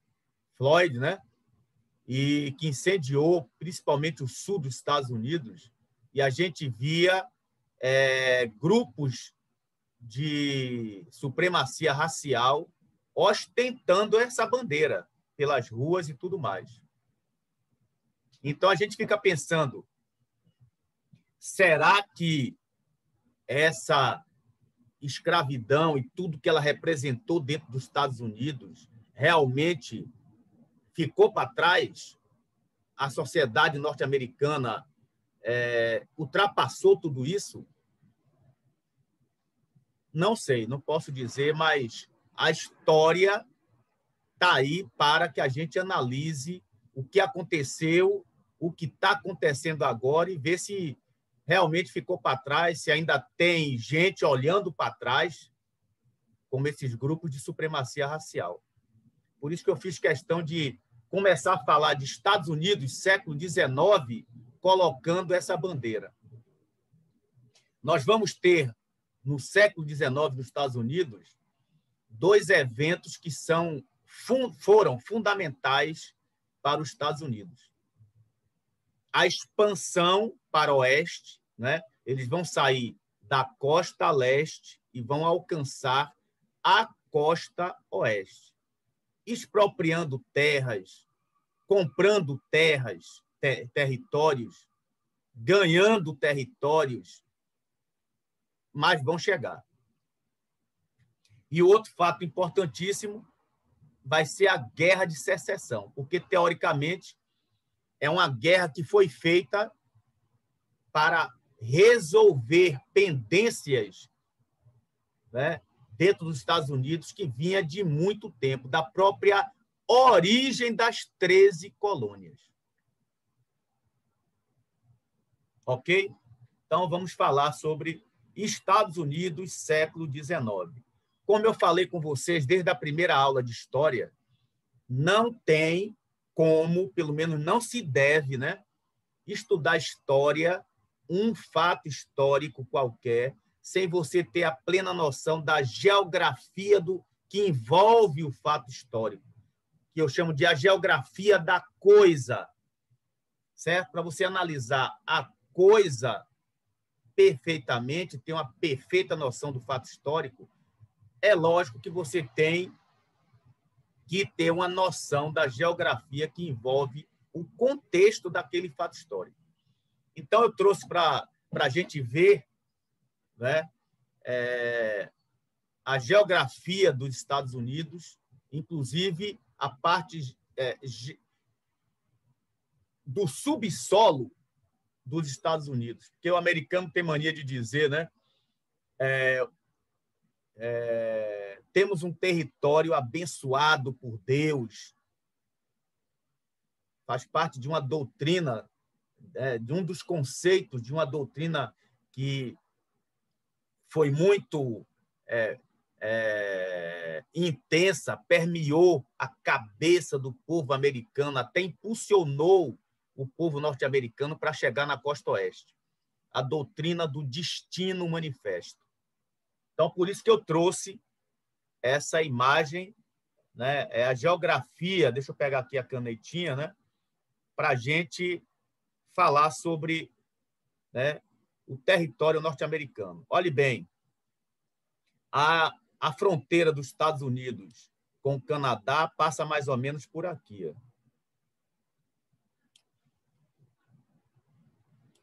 S1: Floyd, né? E que incendiou principalmente o sul dos Estados Unidos. E a gente via é, grupos de supremacia racial ostentando essa bandeira pelas ruas e tudo mais. Então a gente fica pensando: será que essa escravidão e tudo que ela representou dentro dos Estados Unidos realmente ficou para trás? A sociedade norte-americana é, ultrapassou tudo isso? Não sei, não posso dizer, mas a história está aí para que a gente analise o que aconteceu, o que está acontecendo agora e ver se realmente ficou para trás, se ainda tem gente olhando para trás, como esses grupos de supremacia racial. Por isso que eu fiz questão de começar a falar de Estados Unidos, século XIX, colocando essa bandeira. Nós vamos ter, no século XIX, nos Estados Unidos, dois eventos que são foram fundamentais para os Estados Unidos. a expansão para o oeste, né? Eles vão sair da costa leste e vão alcançar a costa oeste, expropriando terras, comprando terras, ter, territórios, ganhando territórios, mas vão chegar. E outro fato importantíssimo vai ser a guerra de secessão, porque teoricamente é uma guerra que foi feita para resolver pendências né, dentro dos Estados Unidos que vinha de muito tempo, da própria origem das 13 colônias. Ok? Então, vamos falar sobre Estados Unidos, século XIX. Como eu falei com vocês desde a primeira aula de história, não tem como, pelo menos não se deve, né, estudar história, um fato histórico qualquer, sem você ter a plena noção da geografia do que envolve o fato histórico que eu chamo de a geografia da coisa, certo? Para você analisar a coisa perfeitamente, ter uma perfeita noção do fato histórico, é lógico que você tem que ter uma noção da geografia que envolve o contexto daquele fato histórico. Então, eu trouxe para a gente ver né, é, a geografia dos Estados Unidos, inclusive a parte é, do subsolo dos Estados Unidos. Porque o americano tem mania de dizer, né? É, é, temos um território abençoado por Deus. Faz parte de uma doutrina, é, de um dos conceitos de uma doutrina que foi muito é, é, intensa permeou a cabeça do povo americano, até impulsionou o povo norte-americano para chegar na costa oeste. A doutrina do destino manifesto. Então, por isso que eu trouxe essa imagem, né? É a geografia. Deixa eu pegar aqui a canetinha, né? Para a gente falar sobre né, o território norte-americano. Olhe bem, a a fronteira dos Estados Unidos com o Canadá passa mais ou menos por aqui.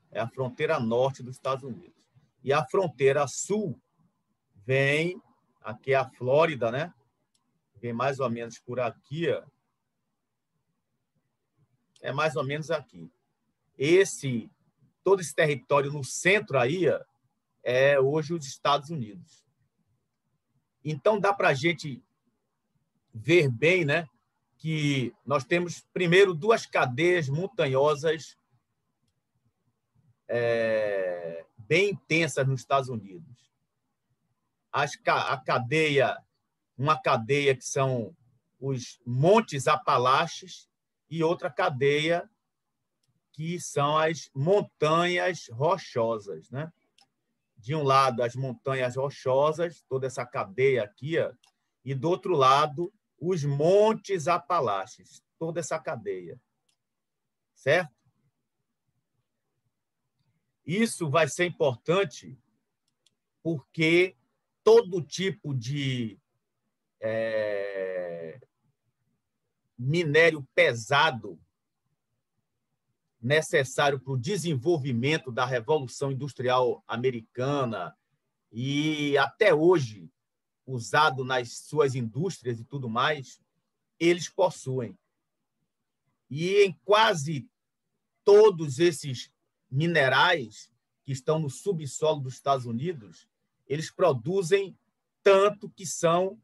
S1: É a fronteira norte dos Estados Unidos. E a fronteira sul vem, aqui a Flórida, né? Vem mais ou menos por aqui. É mais ou menos aqui. Esse, todo esse território no centro aí é hoje os Estados Unidos. Então, dá para a gente ver bem né, que nós temos, primeiro, duas cadeias montanhosas é, bem intensas nos Estados Unidos. A cadeia, uma cadeia que são os Montes Apalaches e outra cadeia que são as montanhas rochosas, né? de um lado as montanhas rochosas, toda essa cadeia aqui, ó, e do outro lado os montes Apalaches, toda essa cadeia. Certo? Isso vai ser importante porque todo tipo de é, minério pesado necessário para o desenvolvimento da Revolução Industrial Americana e até hoje usado nas suas indústrias e tudo mais, eles possuem. E em quase todos esses minerais que estão no subsolo dos Estados Unidos, eles produzem tanto que são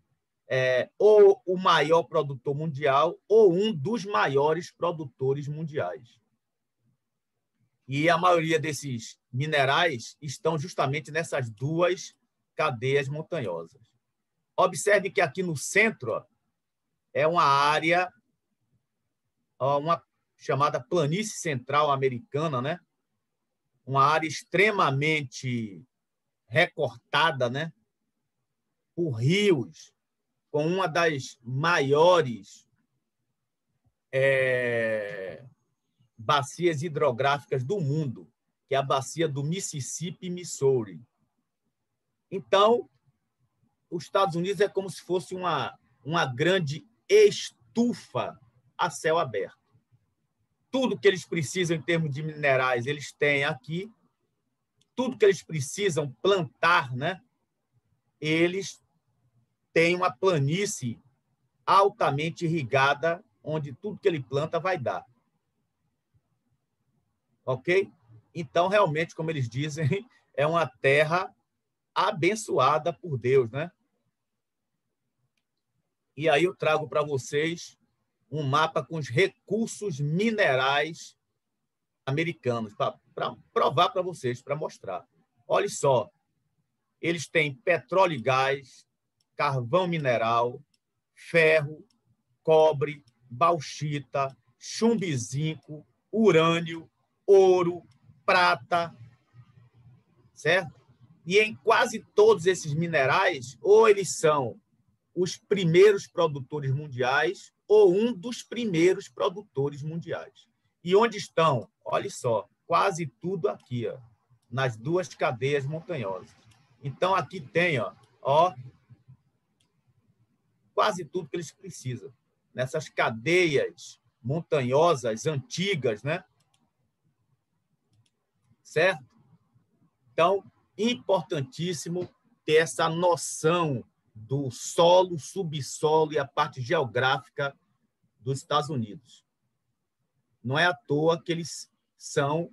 S1: é, ou o maior produtor mundial ou um dos maiores produtores mundiais. E a maioria desses minerais estão justamente nessas duas cadeias montanhosas. Observe que aqui no centro ó, é uma área, ó, uma chamada planície central americana, né? Uma área extremamente recortada, né? Por rios, com uma das maiores é, bacias hidrográficas do mundo, que é a bacia do Mississippi Missouri. Então, os Estados Unidos é como se fosse uma, uma grande estufa a céu aberto. Tudo que eles precisam em termos de minerais, eles têm aqui. Tudo que eles precisam plantar, né? Eles têm uma planície altamente irrigada, onde tudo que ele planta vai dar. Ok? Então, realmente, como eles dizem, é uma terra abençoada por Deus, né? E aí eu trago para vocês um mapa com os recursos minerais americanos, para provar para vocês, para mostrar. Olha só, eles têm petróleo e gás, carvão mineral, ferro, cobre, bauxita, chumbo e zinco, urânio, ouro, prata, certo? E em quase todos esses minerais, ou eles são os primeiros produtores mundiais ou um dos primeiros produtores mundiais. E onde estão? Olha só, quase tudo aqui, ó, nas duas cadeias montanhosas. Então aqui tem, ó, ó quase tudo que eles precisam. Nessas cadeias montanhosas antigas, né? Certo? Então, importantíssimo ter essa noção do solo, subsolo e a parte geográfica dos Estados Unidos. Não é à toa que eles são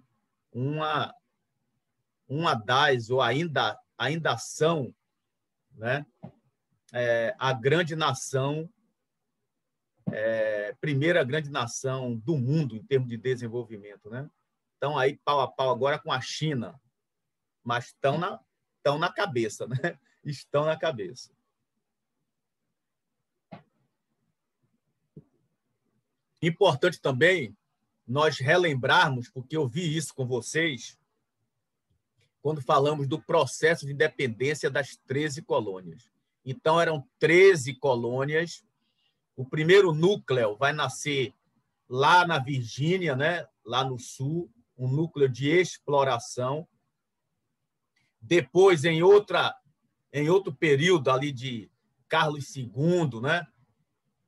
S1: uma uma das ou ainda ainda são, né, é, a grande nação, é, primeira grande nação do mundo em termos de desenvolvimento, né? Estão aí pau a pau agora com a China, mas estão na estão na cabeça, né? Estão na cabeça. Importante também nós relembrarmos, porque eu vi isso com vocês, quando falamos do processo de independência das 13 colônias. Então, eram 13 colônias. O primeiro núcleo vai nascer lá na Virgínia, né? lá no sul, um núcleo de exploração. Depois, em outra em outro período ali de Carlos II, né?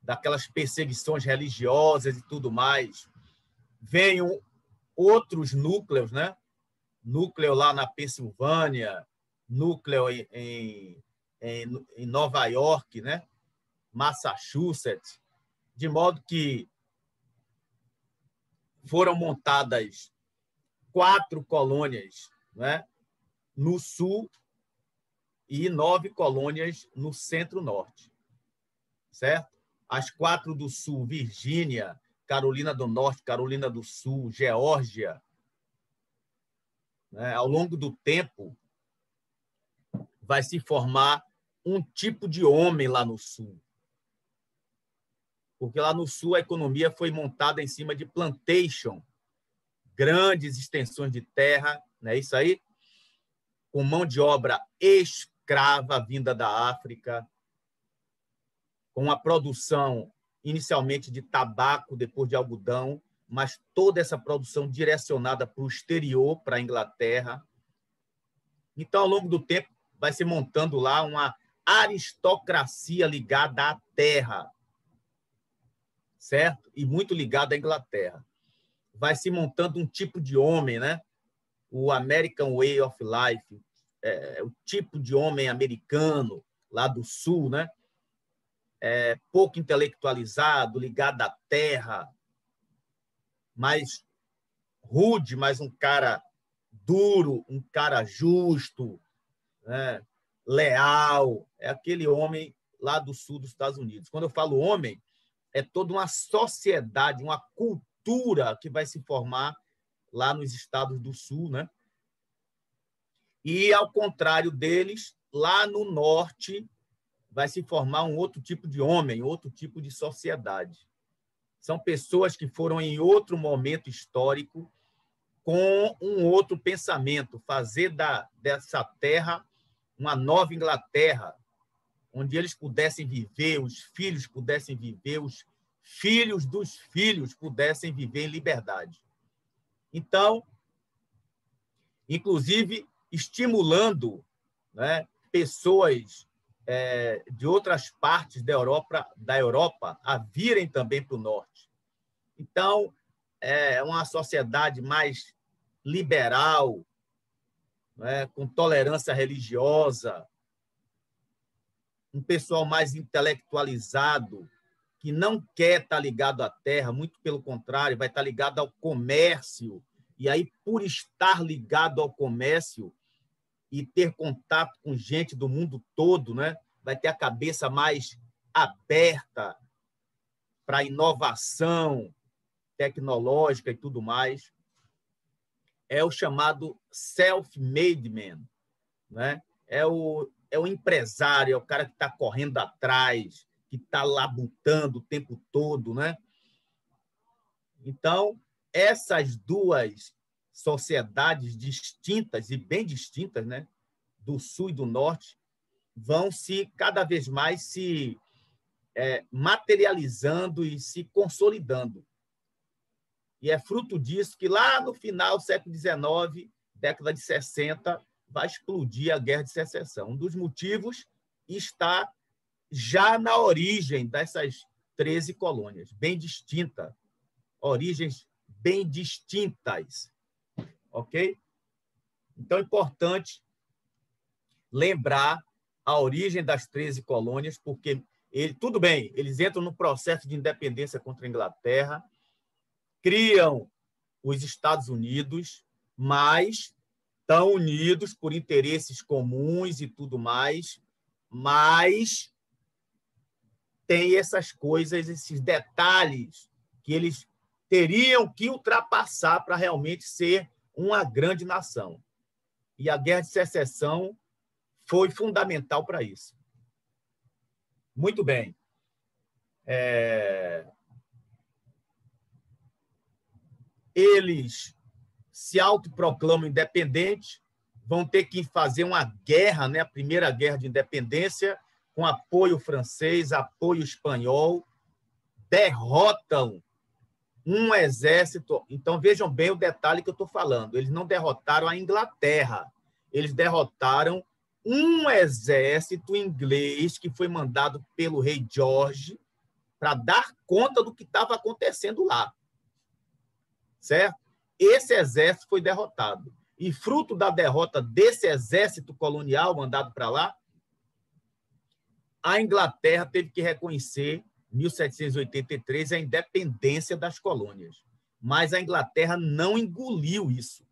S1: daquelas perseguições religiosas e tudo mais, venham outros núcleos, né? Núcleo lá na Pensilvânia, núcleo em, em, em Nova York, né? Massachusetts, de modo que foram montadas quatro colônias né? no sul e nove colônias no centro-norte, certo? as quatro do Sul, Virgínia, Carolina do Norte, Carolina do Sul, Geórgia, né, ao longo do tempo, vai se formar um tipo de homem lá no Sul. Porque lá no Sul a economia foi montada em cima de plantation, grandes extensões de terra, não é isso aí? Com mão de obra escrava vinda da África, com a produção inicialmente de tabaco, depois de algodão, mas toda essa produção direcionada para o exterior, para a Inglaterra. Então, ao longo do tempo, vai se montando lá uma aristocracia ligada à terra, certo? E muito ligada à Inglaterra. Vai se montando um tipo de homem, né? O American Way of Life, é, o tipo de homem americano lá do sul, né? É, pouco intelectualizado, ligado à terra, mais rude, mas um cara duro, um cara justo, né? leal. É aquele homem lá do sul dos Estados Unidos. Quando eu falo homem, é toda uma sociedade, uma cultura que vai se formar lá nos estados do sul, né? E ao contrário deles, lá no norte vai se formar um outro tipo de homem, outro tipo de sociedade. São pessoas que foram em outro momento histórico com um outro pensamento, fazer da, dessa terra uma nova Inglaterra, onde eles pudessem viver, os filhos pudessem viver, os filhos dos filhos pudessem viver em liberdade. Então, inclusive, estimulando né, pessoas é, de outras partes da Europa, da Europa a virem também para o norte. Então, é uma sociedade mais liberal, né, com tolerância religiosa, um pessoal mais intelectualizado, que não quer estar ligado à terra, muito pelo contrário, vai estar ligado ao comércio. E aí, por estar ligado ao comércio e ter contato com gente do mundo todo, né, vai ter a cabeça mais aberta para inovação tecnológica e tudo mais. É o chamado self-made man, né? É o é o empresário, é o cara que está correndo atrás, que está labutando o tempo todo, né? Então, essas duas sociedades distintas e bem distintas, né, do sul e do norte, vão se cada vez mais se é, materializando e se consolidando. E é fruto disso que lá no final do século XIX, década de 60, vai explodir a Guerra de Secessão. Um dos motivos está já na origem dessas 13 colônias, bem distinta, origens bem distintas, ok? Então é importante lembrar a origem das 13 colônias, porque ele, tudo bem, eles entram no processo de independência contra a Inglaterra, criam os Estados Unidos, mas estão unidos por interesses comuns e tudo mais, mas tem essas coisas, esses detalhes que eles teriam que ultrapassar para realmente ser uma grande nação. E a Guerra de Secessão foi fundamental para isso. Muito bem. É... Eles se autoproclamam independentes, vão ter que fazer uma guerra, né? a primeira guerra de independência, com apoio francês, apoio espanhol, derrotam um exército. Então, vejam bem o detalhe que eu estou falando. Eles não derrotaram a Inglaterra, eles derrotaram um exército inglês que foi mandado pelo rei George para dar conta do que estava acontecendo lá. Certo? esse exército foi derrotado. E fruto da derrota desse exército colonial mandado para lá, a Inglaterra teve que reconhecer, 1783, a independência das colônias. Mas a Inglaterra não engoliu isso.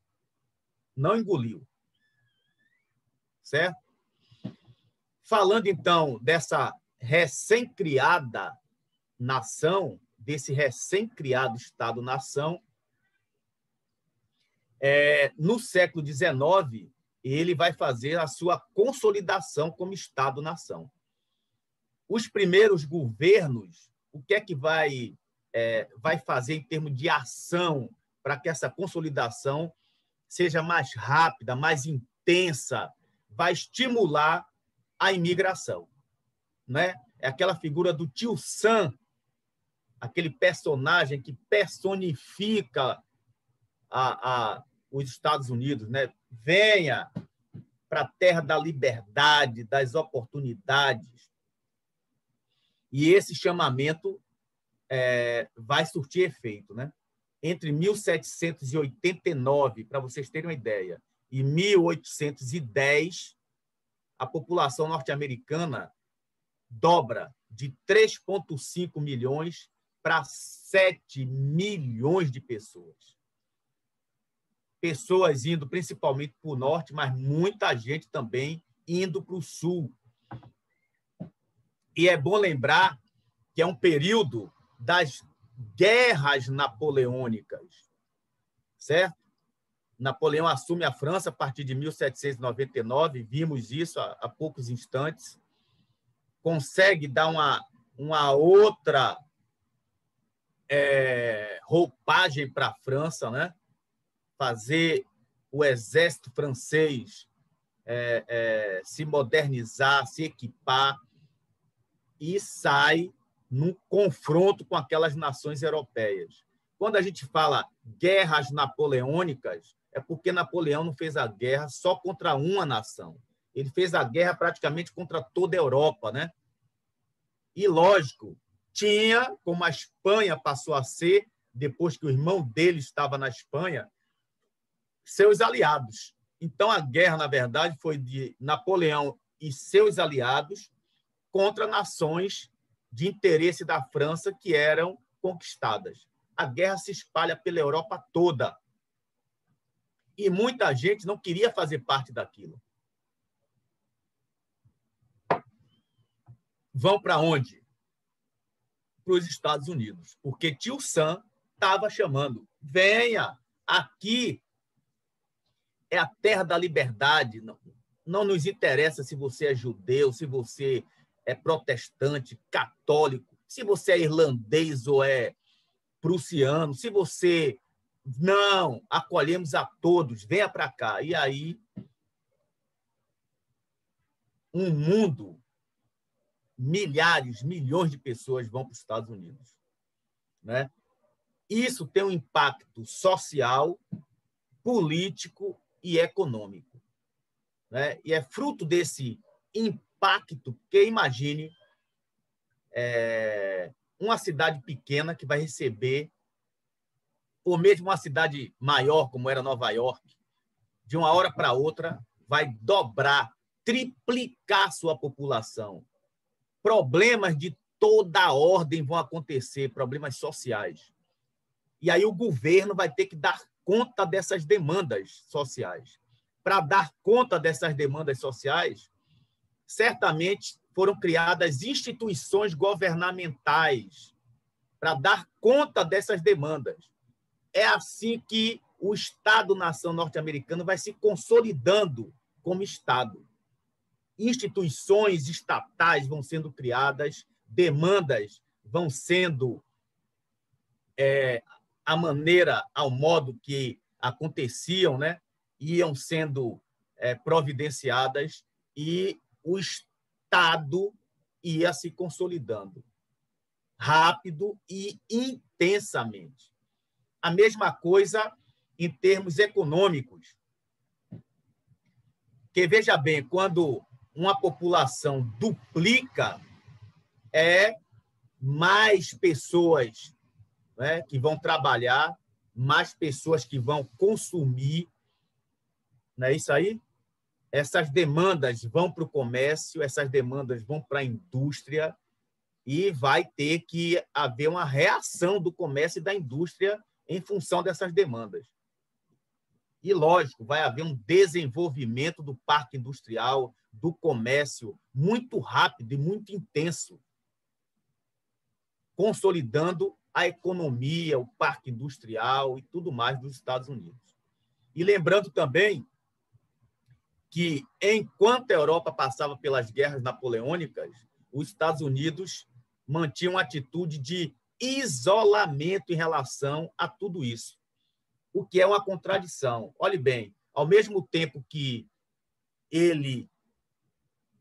S1: Não engoliu. Certo? Falando, então, dessa recém-criada nação, desse recém-criado Estado-nação, é, no século XIX, ele vai fazer a sua consolidação como Estado-nação. Os primeiros governos, o que é que vai, é, vai fazer em termos de ação para que essa consolidação seja mais rápida, mais intensa, vai estimular a imigração. Né? É aquela figura do tio Sam, aquele personagem que personifica a, a, os Estados Unidos, né? Venha para a terra da liberdade, das oportunidades. E esse chamamento é, vai surtir efeito, né? Entre 1789, para vocês terem uma ideia, e 1810, a população norte-americana dobra de 3,5 milhões para 7 milhões de pessoas pessoas indo principalmente para o norte, mas muita gente também indo para o sul. E é bom lembrar que é um período das guerras napoleônicas, certo? Napoleão assume a França a partir de 1799, vimos isso há, há poucos instantes. Consegue dar uma, uma outra é, roupagem para a França, né? fazer o exército francês é, é, se modernizar, se equipar e sai num confronto com aquelas nações europeias. Quando a gente fala guerras napoleônicas, é porque Napoleão não fez a guerra só contra uma nação. Ele fez a guerra praticamente contra toda a Europa, né? E lógico, tinha, como a Espanha passou a ser, depois que o irmão dele estava na Espanha, seus aliados. Então, a guerra, na verdade, foi de Napoleão e seus aliados contra nações de interesse da França que eram conquistadas. A guerra se espalha pela Europa toda. E muita gente não queria fazer parte daquilo. Vão para onde? Para os Estados Unidos, porque tio Sam estava chamando. Venha, aqui é a terra da liberdade. Não, não nos interessa se você é judeu, se você é protestante, católico, se você é irlandês ou é prussiano, se você. Não, acolhemos a todos, venha para cá. E aí, um mundo, milhares, milhões de pessoas vão para os Estados Unidos. Né? Isso tem um impacto social, político e econômico. Né? E é fruto desse impacto que, imagine, é, uma cidade pequena que vai receber, ou mesmo uma cidade maior, como era Nova York, de uma hora para outra, vai dobrar, triplicar sua população. Problemas de toda ordem vão acontecer, problemas sociais. E aí o governo vai ter que dar conta dessas demandas sociais. Para dar conta dessas demandas sociais, certamente foram criadas instituições governamentais para dar conta dessas demandas. É assim que o Estado-nação norte-americano vai se consolidando como Estado. Instituições estatais vão sendo criadas, demandas vão sendo é, a maneira, ao modo que aconteciam, né, iam sendo é, providenciadas e o Estado ia se consolidando rápido e intensamente. A mesma coisa em termos econômicos. Que veja bem, quando uma população duplica, é mais pessoas né, que vão trabalhar, mais pessoas que vão consumir. Não é isso aí? Essas demandas vão para o comércio, essas demandas vão para a indústria e vai ter que haver uma reação do comércio e da indústria em função dessas demandas. E, lógico, vai haver um desenvolvimento do parque industrial, do comércio, muito rápido e muito intenso, consolidando a economia, o parque industrial e tudo mais dos Estados Unidos. E lembrando também que, enquanto a Europa passava pelas guerras napoleônicas, os Estados Unidos mantinham uma atitude de isolamento em relação a tudo isso, o que é uma contradição. Olhe bem, ao mesmo tempo que ele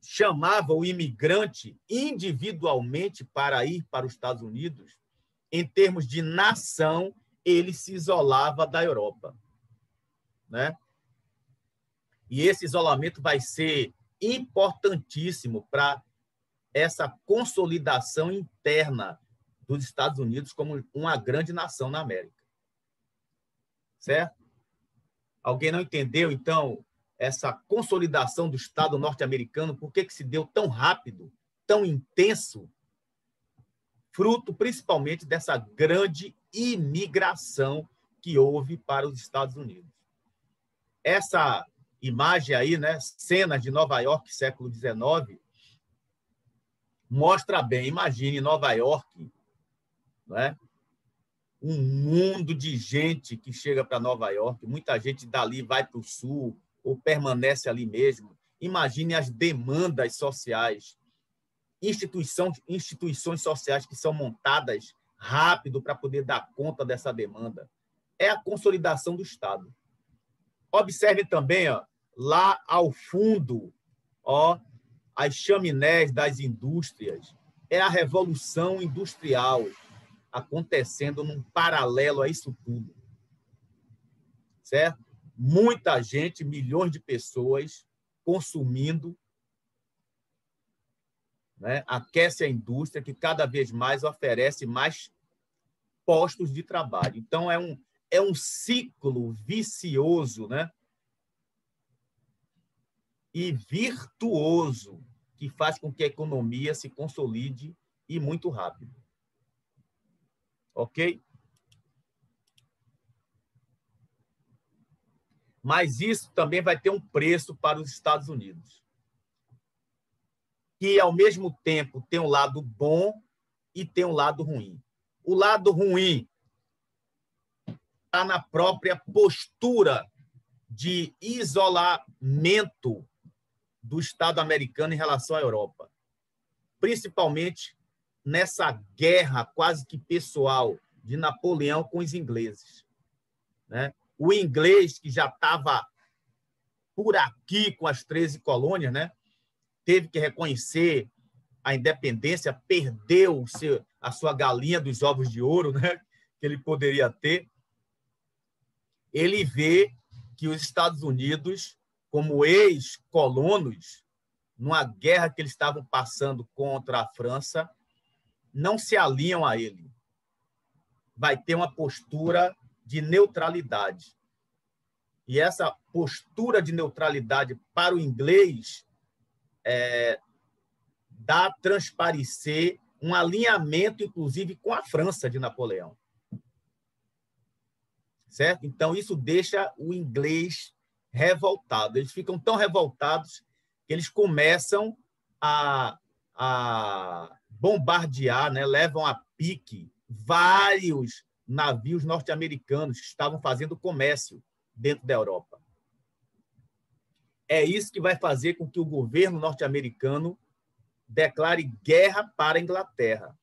S1: chamava o imigrante individualmente para ir para os Estados Unidos, em termos de nação, ele se isolava da Europa. Né? E esse isolamento vai ser importantíssimo para essa consolidação interna dos Estados Unidos como uma grande nação na América. Certo? Alguém não entendeu, então, essa consolidação do Estado norte-americano? Por que, que se deu tão rápido, tão intenso fruto principalmente dessa grande imigração que houve para os Estados Unidos. Essa imagem aí, né, cenas de Nova York, século XIX, mostra bem. Imagine Nova York, né? um mundo de gente que chega para Nova York, muita gente dali vai para o sul ou permanece ali mesmo. Imagine as demandas sociais instituições, instituições sociais que são montadas rápido para poder dar conta dessa demanda. É a consolidação do Estado. Observe também, ó, lá ao fundo, ó, as chaminés das indústrias. É a revolução industrial. acontecendo num paralelo a isso tudo. Certo? Muita gente, milhões de pessoas consumindo, né? aquece a indústria que cada vez mais oferece mais postos de trabalho. Então, é um, é um ciclo vicioso né? E virtuoso que faz com que a economia se consolide e muito rápido. Ok? Mas isso também vai ter um preço para os Estados Unidos. Que, ao mesmo tempo, tem um lado bom e tem um lado ruim. O lado ruim está na própria postura de isolamento do Estado americano em relação à Europa, principalmente nessa guerra quase que pessoal de Napoleão com os ingleses. Né? O inglês, que já estava por aqui com as 13 colônias, né? teve que reconhecer a independência, perdeu seu, a sua galinha dos ovos de ouro né? que ele poderia ter. Ele vê que os Estados Unidos, como ex-colonos, numa guerra que eles estavam passando contra a França, não se alinham a ele. Vai ter uma postura de neutralidade. E essa postura de neutralidade para o inglês é, dá a transparecer um alinhamento, inclusive, com a França de Napoleão. Certo? Então, isso deixa o inglês revoltado. Eles ficam tão revoltados que eles começam a, a bombardear, né, levam a pique vários navios norte-americanos que estavam fazendo comércio dentro da Europa. É isso que vai fazer com que o governo norte-americano declare guerra para a Inglaterra.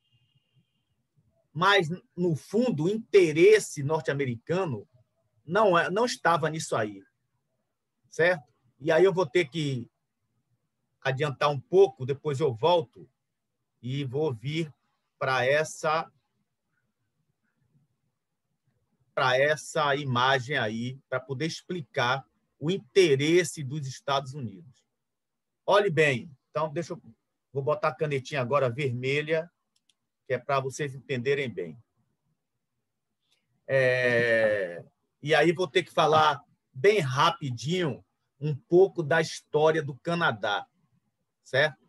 S1: Mas, no fundo, o interesse norte-americano não, é, não estava nisso aí. Certo? E aí eu vou ter que adiantar um pouco, depois eu volto e vou vir para essa para essa imagem aí, para poder explicar o interesse dos Estados Unidos. Olhe bem, então deixa eu vou botar a canetinha agora vermelha, que é para vocês entenderem bem. É, e aí vou ter que falar bem rapidinho um pouco da história do Canadá, certo?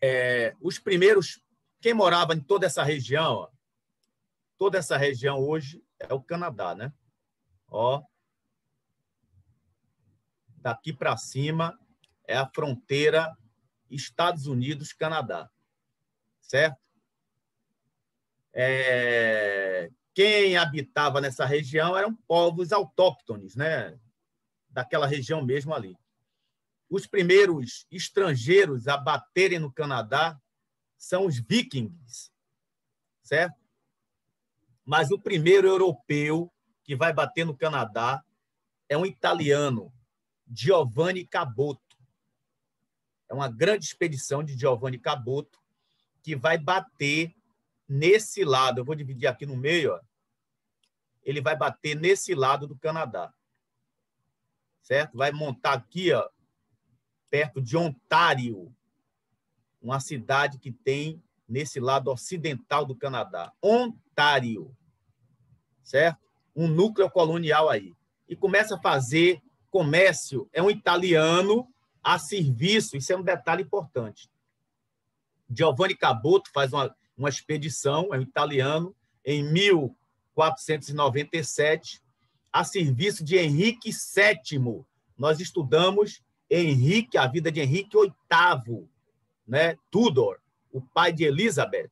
S1: é, os primeiros, quem morava em toda essa região, ó, toda essa região hoje é o Canadá, né? Ó, daqui para cima é a fronteira Estados Unidos-Canadá, certo? É, quem habitava nessa região eram povos autóctones, né? Daquela região mesmo ali os primeiros estrangeiros a baterem no Canadá são os vikings, certo? Mas o primeiro europeu que vai bater no Canadá é um italiano, Giovanni Caboto. É uma grande expedição de Giovanni Caboto que vai bater nesse lado. Eu vou dividir aqui no meio, ó. Ele vai bater nesse lado do Canadá. Certo? Vai montar aqui, ó, perto de Ontário, uma cidade que tem nesse lado ocidental do Canadá. Ontário, certo? Um núcleo colonial aí. E começa a fazer comércio. É um italiano a serviço, isso é um detalhe importante. Giovanni Caboto faz uma, uma expedição, é um italiano, em 1497, a serviço de Henrique VII. Nós estudamos Henrique, a vida de Henrique VIII, né? Tudor, o pai de Elizabeth.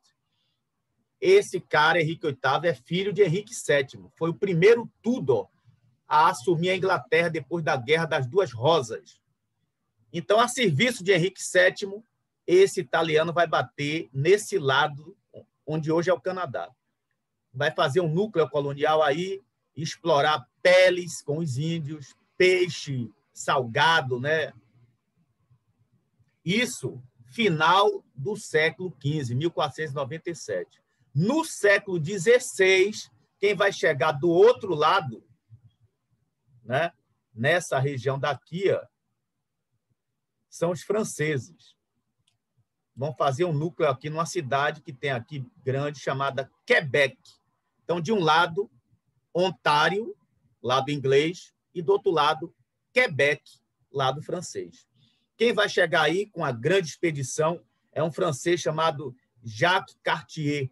S1: Esse cara, Henrique VIII, é filho de Henrique VII. Foi o primeiro Tudor a assumir a Inglaterra depois da Guerra das Duas Rosas. Então, a serviço de Henrique VII, esse italiano vai bater nesse lado onde hoje é o Canadá. Vai fazer um núcleo colonial aí, explorar peles com os índios, peixe, salgado, né? Isso, final do século XV, 1497. No século XVI, quem vai chegar do outro lado, né, nessa região daqui, ó, são os franceses. Vão fazer um núcleo aqui numa cidade que tem aqui grande chamada Quebec. Então, de um lado, Ontário, lado inglês, e do outro lado, Quebec, lado francês. Quem vai chegar aí com a grande expedição é um francês chamado Jacques Cartier,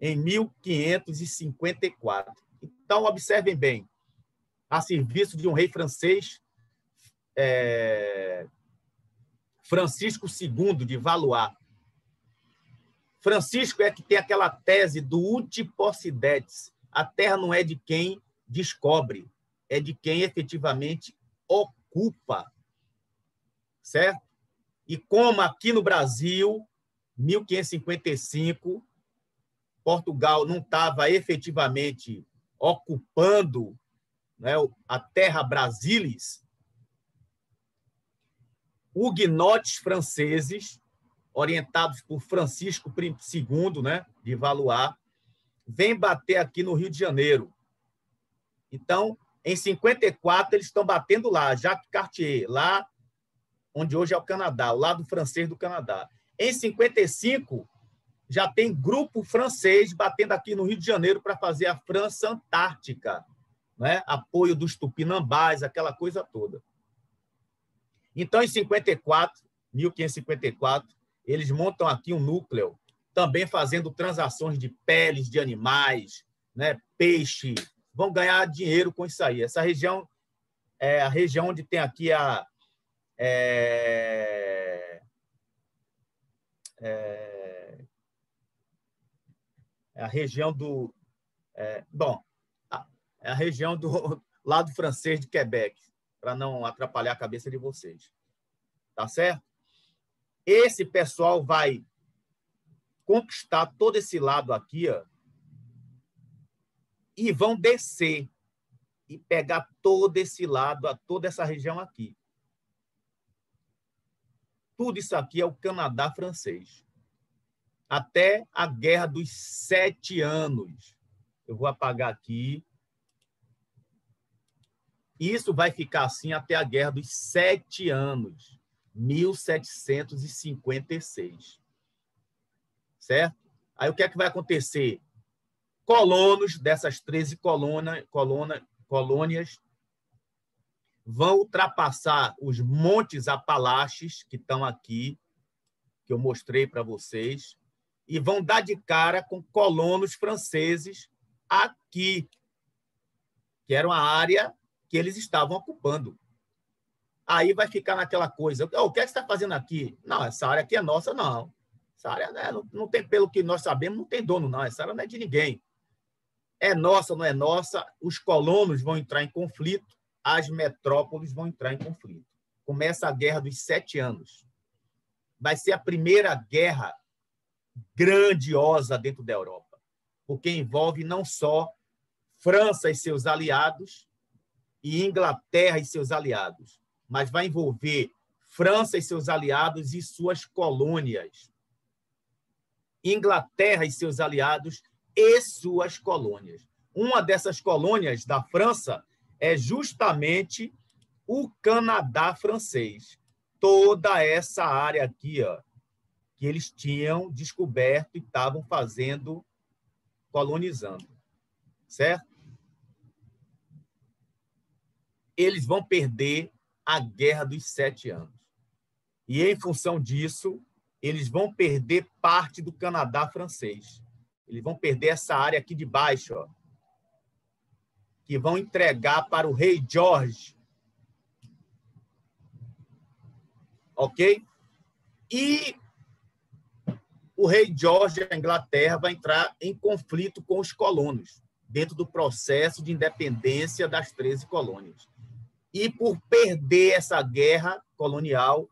S1: em 1554. Então, observem bem, a serviço de um rei francês, é, Francisco II de Valois. Francisco é que tem aquela tese do Utiposidetes. A terra não é de quem descobre, é de quem efetivamente ocupa. Certo? E como aqui no Brasil, 1555, Portugal não estava efetivamente ocupando né, a terra Brasilis, huguenotes franceses, orientados por Francisco II, né, de Valois, vêm bater aqui no Rio de Janeiro. Então, em 54, eles estão batendo lá, Jacques Cartier, lá onde hoje é o Canadá, o lado francês do Canadá. Em 55, já tem grupo francês batendo aqui no Rio de Janeiro para fazer a França Antártica, né? apoio dos tupinambás, aquela coisa toda. Então, em 54, 1554, eles montam aqui um núcleo, também fazendo transações de peles de animais, né? peixe, vão ganhar dinheiro com isso aí. Essa região é a região onde tem aqui a. É, é, é a região do. É, bom, é a região do lado francês de Quebec, para não atrapalhar a cabeça de vocês. Tá certo? Esse pessoal vai conquistar todo esse lado aqui, ó, e vão descer e pegar todo esse lado, toda essa região aqui. Tudo isso aqui é o Canadá francês até a Guerra dos Sete Anos. Eu vou apagar aqui. Isso vai ficar assim até a Guerra dos Sete Anos, 1756. Certo? Aí o que é que vai acontecer? Colonos dessas 13 colônia, colônia, colônias vão ultrapassar os montes Apalaches que estão aqui, que eu mostrei para vocês, e vão dar de cara com colonos franceses aqui, que era uma área que eles estavam ocupando. Aí vai ficar naquela coisa, oh, o que, é que você está fazendo aqui? Não, essa área aqui é nossa, não. Essa área né, não, não tem, pelo que nós sabemos, não tem dono, não. Essa área não é de ninguém. É nossa, não é nossa. Os colonos vão entrar em conflito, as metrópoles vão entrar em conflito. Começa a Guerra dos Sete Anos. Vai ser a primeira guerra grandiosa dentro da Europa, porque envolve não só França e seus aliados e Inglaterra e seus aliados, mas vai envolver França e seus aliados e suas colônias. Inglaterra e seus aliados e suas colônias. Uma dessas colônias da França é justamente o Canadá francês. Toda essa área aqui, ó, que eles tinham descoberto e estavam fazendo, colonizando. Certo? Eles vão perder a Guerra dos Sete Anos. E, em função disso, eles vão perder parte do Canadá francês. Eles vão perder essa área aqui de baixo, ó, que vão entregar para o rei George. Ok? E o rei George da Inglaterra vai entrar em conflito com os colonos, dentro do processo de independência das 13 colônias. E por perder essa guerra colonial,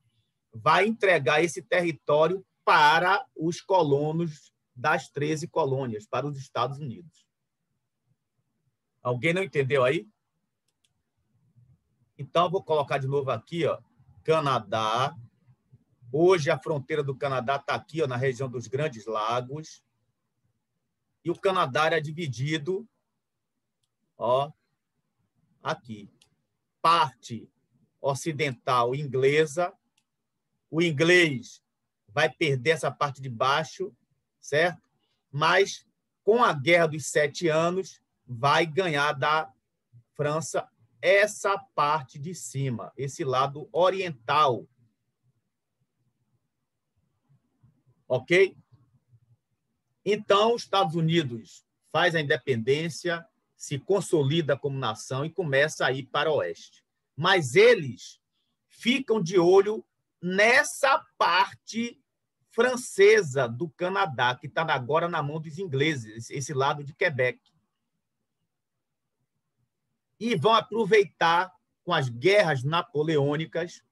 S1: vai entregar esse território para os colonos das 13 colônias, para os Estados Unidos. Alguém não entendeu aí? Então, vou colocar de novo aqui, ó, Canadá, Hoje a fronteira do Canadá está aqui, ó, na região dos Grandes Lagos. E o Canadá era dividido, ó, aqui. Parte ocidental inglesa, o inglês vai perder essa parte de baixo, certo? Mas com a Guerra dos Sete Anos vai ganhar da França essa parte de cima, esse lado oriental Ok? Então, os Estados Unidos faz a independência, se consolida como nação e começa a ir para o oeste. Mas eles ficam de olho nessa parte francesa do Canadá, que está agora na mão dos ingleses, esse lado de Quebec. E vão aproveitar com as guerras napoleônicas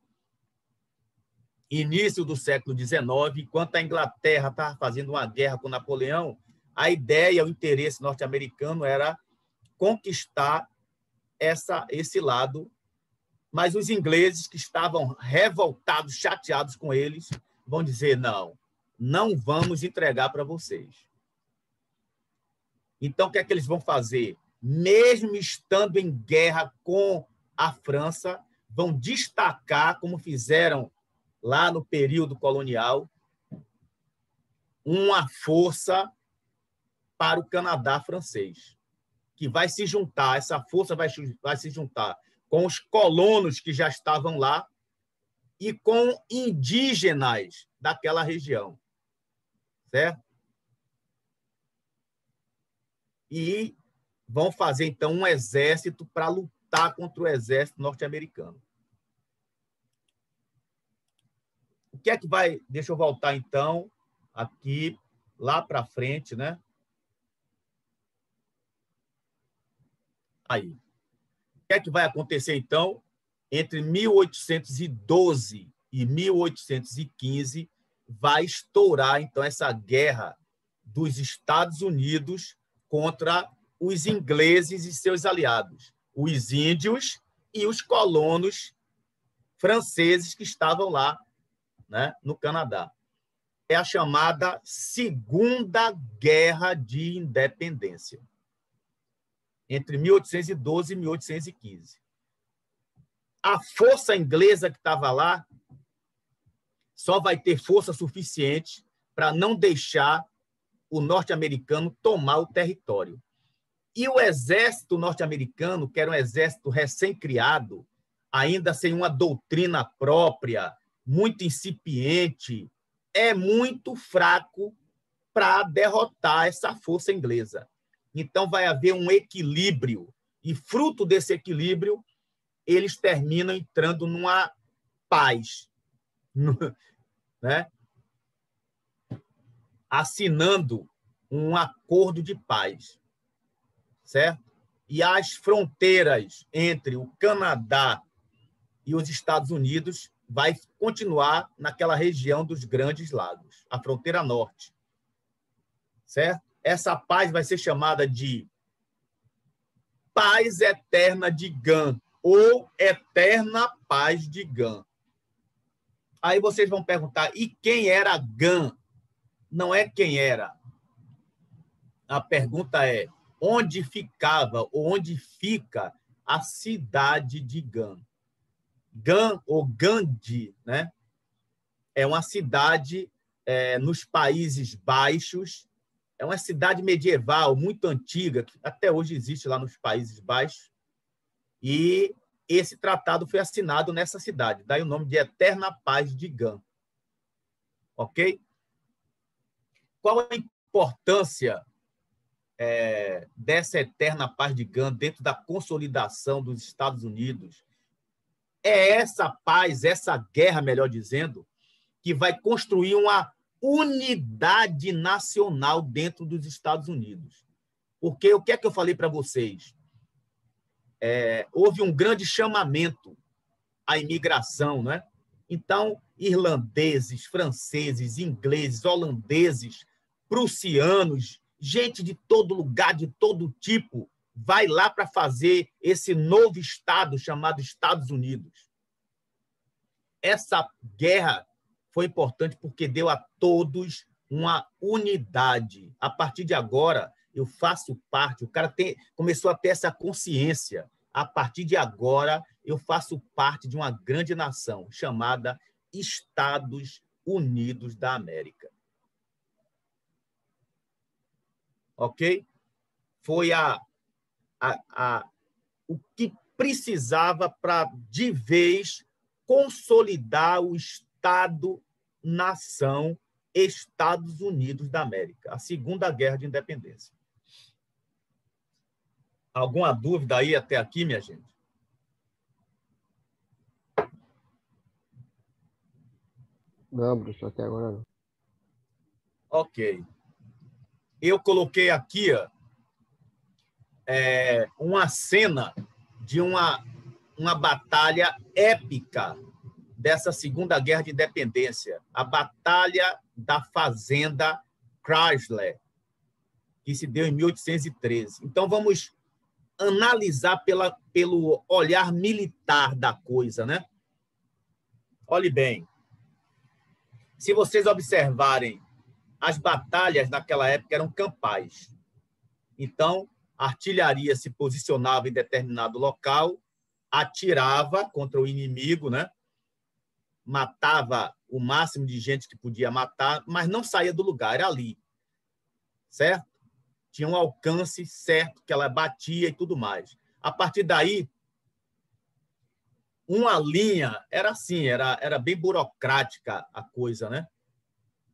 S1: início do século XIX, enquanto a Inglaterra estava fazendo uma guerra com Napoleão, a ideia, o interesse norte-americano era conquistar essa, esse lado, mas os ingleses que estavam revoltados, chateados com eles, vão dizer: não, não vamos entregar para vocês. Então, o que é que eles vão fazer? Mesmo estando em guerra com a França, vão destacar, como fizeram lá no período colonial, uma força para o Canadá francês, que vai se juntar, essa força vai, vai se juntar com os colonos que já estavam lá e com indígenas daquela região. Certo? E vão fazer, então, um exército para lutar contra o exército norte-americano. O que é que vai. Deixa eu voltar, então, aqui, lá para frente, né? Aí. O que é que vai acontecer, então, entre 1812 e 1815? Vai estourar, então, essa guerra dos Estados Unidos contra os ingleses e seus aliados, os índios e os colonos franceses que estavam lá né, no Canadá. É a chamada Segunda Guerra de Independência, entre 1812 e 1815. A força inglesa que estava lá só vai ter força suficiente para não deixar o norte-americano tomar o território. E o exército norte-americano, que era um exército recém-criado, ainda sem uma doutrina própria, muito incipiente, é muito fraco para derrotar essa força inglesa. Então, vai haver um equilíbrio, e fruto desse equilíbrio, eles terminam entrando numa paz, né? assinando um acordo de paz, certo? E as fronteiras entre o Canadá e os Estados Unidos vai continuar naquela região dos Grandes Lagos, a fronteira norte. Certo? Essa paz vai ser chamada de paz eterna de Gan ou eterna paz de Gan. Aí vocês vão perguntar: e quem era Gan? Não é quem era. A pergunta é: onde ficava ou onde fica a cidade de Gan? Gan, ou Gandhi, né? é uma cidade é, nos Países Baixos, é uma cidade medieval muito antiga, que até hoje existe lá nos Países Baixos, e esse tratado foi assinado nessa cidade, daí o nome de Eterna Paz de Gan. Ok? Qual a importância é, dessa eterna paz de Gan dentro da consolidação dos Estados Unidos é essa paz, essa guerra, melhor dizendo, que vai construir uma unidade nacional dentro dos Estados Unidos. Porque o que é que eu falei para vocês? É, houve um grande chamamento à imigração, né? Então, irlandeses, franceses, ingleses, holandeses, prussianos, gente de todo lugar, de todo tipo, vai lá para fazer esse novo Estado chamado Estados Unidos. Essa guerra foi importante porque deu a todos uma unidade. A partir de agora, eu faço parte. O cara tem, começou a ter essa consciência. A partir de agora, eu faço parte de uma grande nação chamada Estados Unidos da América. Ok? Foi a, a, a, o que precisava para, de vez, consolidar o Estado-nação Estados Unidos da América, a Segunda Guerra de Independência. Alguma dúvida aí até aqui, minha gente?
S2: Não, professor, até agora não.
S1: Ok. Eu coloquei aqui ó, é, uma cena de uma, uma batalha épica dessa Segunda Guerra de Independência, a Batalha da Fazenda Chrysler, que se deu em 1813. Então, vamos analisar pela, pelo olhar militar da coisa, né? Olhe bem. Se vocês observarem, as batalhas naquela época eram campais. Então, a artilharia se posicionava em determinado local, atirava contra o inimigo, né? Matava o máximo de gente que podia matar, mas não saía do lugar, era ali. Certo? Tinha um alcance certo que ela batia e tudo mais. A partir daí, uma linha era assim, era, era bem burocrática a coisa, né?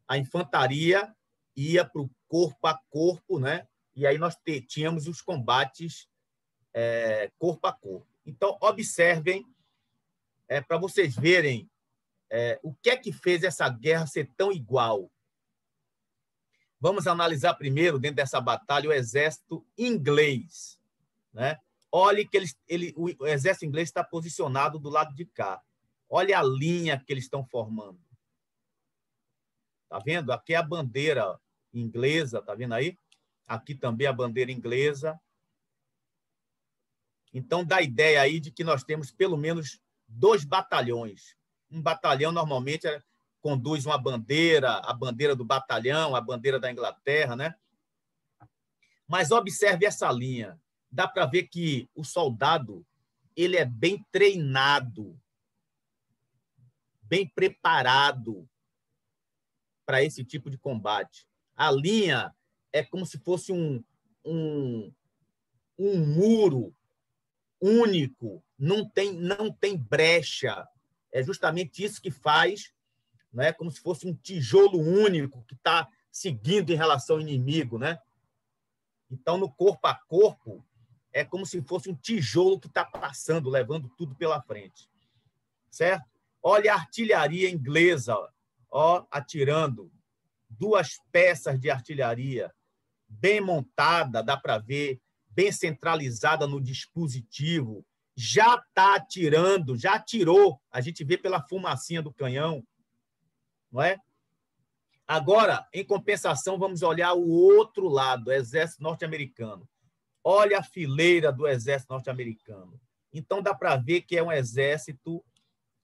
S1: A infantaria ia para o corpo a corpo, né? E aí nós tínhamos os combates é, corpo a corpo. Então, observem, é, para vocês verem é, o que é que fez essa guerra ser tão igual? Vamos analisar primeiro, dentro dessa batalha, o exército inglês. Né? Olhe que eles, ele, o exército inglês está posicionado do lado de cá. Olha a linha que eles estão formando. Tá vendo? Aqui é a bandeira inglesa, tá vendo aí? Aqui também a bandeira inglesa. Então dá ideia aí de que nós temos pelo menos dois batalhões um batalhão normalmente é, conduz uma bandeira, a bandeira do batalhão, a bandeira da Inglaterra, né? Mas observe essa linha. Dá para ver que o soldado ele é bem treinado, bem preparado para esse tipo de combate. A linha é como se fosse um, um, um muro único, não tem, não tem brecha, é justamente isso que faz, né, como se fosse um tijolo único que está seguindo em relação ao inimigo. Né? Então, no corpo a corpo, é como se fosse um tijolo que está passando, levando tudo pela frente. Certo? Olha a artilharia inglesa, ó, atirando. Duas peças de artilharia, bem montada, dá para ver, bem centralizada no dispositivo, já está atirando, já atirou. A gente vê pela fumacinha do canhão, não é? Agora, em compensação, vamos olhar o outro lado, o exército norte-americano. Olha a fileira do exército norte-americano. Então dá para ver que é um exército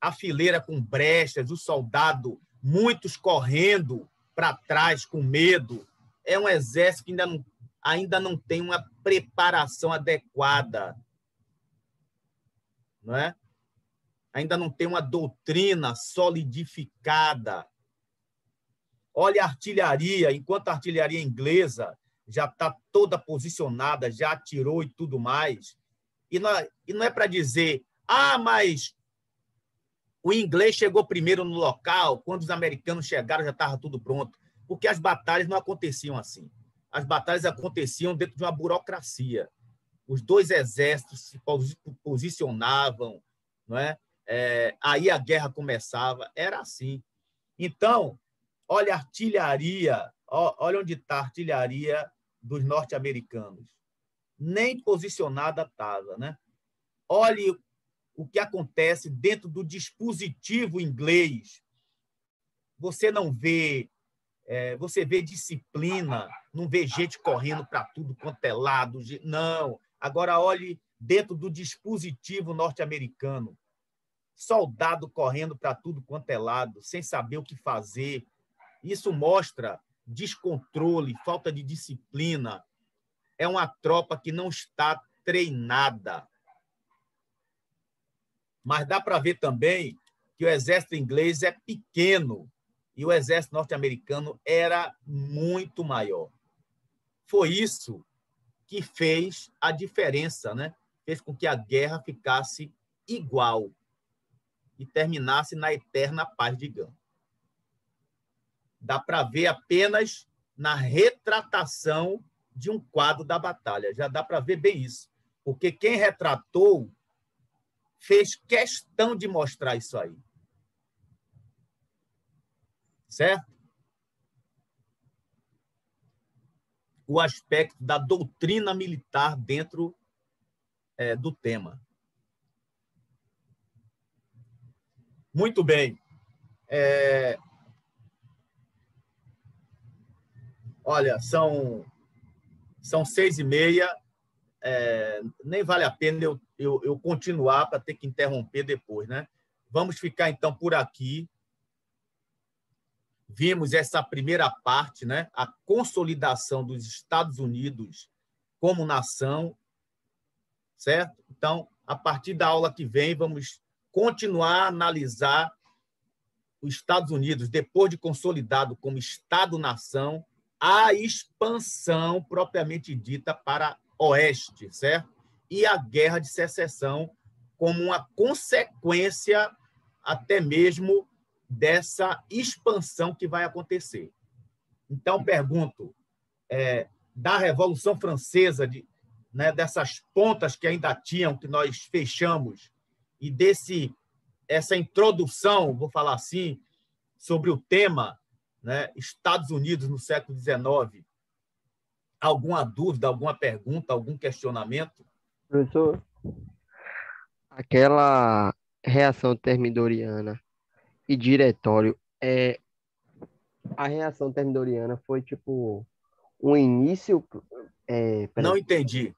S1: a fileira com brechas, o soldado muitos correndo para trás com medo. É um exército que ainda não, ainda não tem uma preparação adequada não é? Ainda não tem uma doutrina solidificada. Olha a artilharia, enquanto a artilharia inglesa já está toda posicionada, já atirou e tudo mais. E não, é, e não é para dizer, ah, mas o inglês chegou primeiro no local, quando os americanos chegaram já estava tudo pronto, porque as batalhas não aconteciam assim. As batalhas aconteciam dentro de uma burocracia os dois exércitos se posicionavam, não é? é? aí a guerra começava, era assim. Então, olha a artilharia, olha onde está a artilharia dos norte-americanos. Nem posicionada estava, né? Olhe o que acontece dentro do dispositivo inglês. Você não vê, é, você vê disciplina, não vê gente correndo para tudo quanto é lado. Não, Agora, olhe dentro do dispositivo norte-americano. soldado correndo para tudo quanto é lado, sem saber o que fazer. Isso mostra descontrole, falta de disciplina. É uma tropa que não está treinada. Mas dá para ver também que o exército inglês é pequeno e o exército norte-americano era muito maior. Foi isso que fez a diferença, né? Fez com que a guerra ficasse igual e terminasse na eterna paz de Gama. Dá para ver apenas na retratação de um quadro da batalha. Já dá para ver bem isso. Porque quem retratou fez questão de mostrar isso aí. Certo? O aspecto da doutrina militar dentro é, do tema. Muito bem. É... Olha, são, são seis e meia. É... Nem vale a pena eu, eu, eu continuar para ter que interromper depois, né? Vamos ficar então por aqui. Vimos essa primeira parte, né? A consolidação dos Estados Unidos como nação, certo? Então, a partir da aula que vem, vamos continuar a analisar os Estados Unidos, depois de consolidado como Estado-nação, a expansão propriamente dita para oeste, certo? E a guerra de secessão como uma consequência até mesmo dessa expansão que vai acontecer. Então, pergunto, é, da Revolução Francesa, de, né, dessas pontas que ainda tinham, que nós fechamos e desse essa introdução, vou falar assim, sobre o tema, né, Estados Unidos no século XIX. Alguma dúvida, alguma pergunta, algum questionamento?
S2: Professor, aquela reação termidoriana e diretório, é, a reação termidoriana foi tipo um início. É,
S1: não entendi.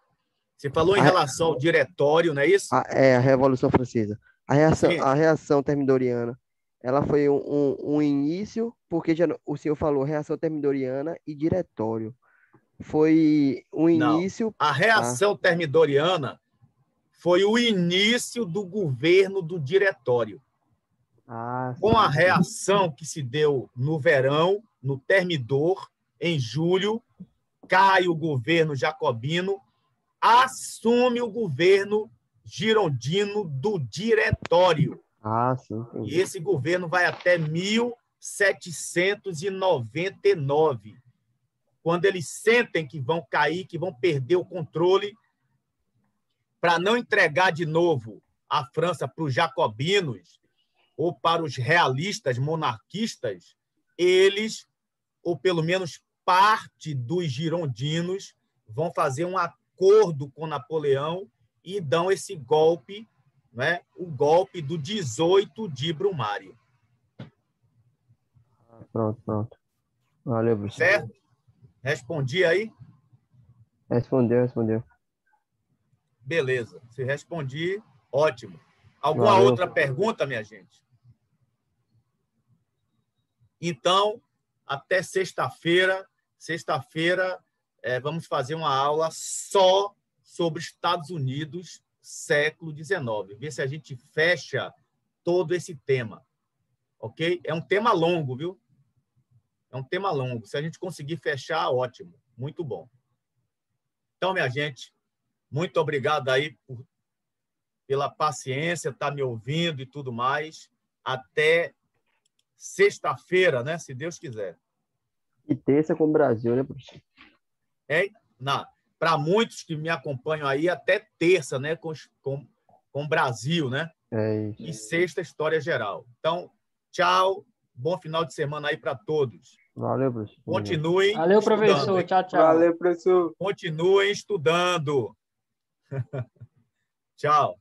S1: Você falou em a, relação ao diretório, não é isso?
S2: A, é, a Revolução Francesa. A reação, a reação termidoriana, ela foi um, um, um, início, porque já, o senhor falou reação termidoriana e diretório. Foi um início...
S1: Não, a reação ah. termidoriana foi o início do governo do diretório. Ah, Com a reação que se deu no verão, no termidor, em julho, cai o governo jacobino assume o governo girondino do diretório.
S2: Ah, sim.
S1: E esse governo vai até 1799, quando eles sentem que vão cair, que vão perder o controle, para não entregar de novo a França para os jacobinos ou para os realistas monarquistas, eles, ou pelo menos parte dos girondinos, vão fazer um acordo com Napoleão e dão esse golpe, né? o golpe do 18 de Brumário.
S2: Pronto, pronto. Valeu, professor.
S1: Certo? Respondi aí?
S2: Respondeu, respondeu.
S1: Beleza. Se respondi, ótimo. Alguma Valeu. outra pergunta, minha gente? Então, até sexta-feira. Sexta-feira é, vamos fazer uma aula só sobre Estados Unidos, século XIX. Ver se a gente fecha todo esse tema. Ok? É um tema longo, viu? É um tema longo. Se a gente conseguir fechar, ótimo. Muito bom. Então, minha gente, muito obrigado aí por, pela paciência, estar tá me ouvindo e tudo mais. Até sexta-feira, né? Se Deus quiser.
S2: E terça com o Brasil, né, professor?
S1: é, para muitos que me acompanham aí, até terça, né, com, com, com o Brasil, né?
S2: É isso.
S1: E sexta, história geral. Então, tchau, bom final de semana aí para todos.
S2: Valeu, professor.
S1: Continuem.
S4: Valeu, professor. Tchau, tchau.
S2: Valeu, professor.
S1: Continuem estudando. tchau.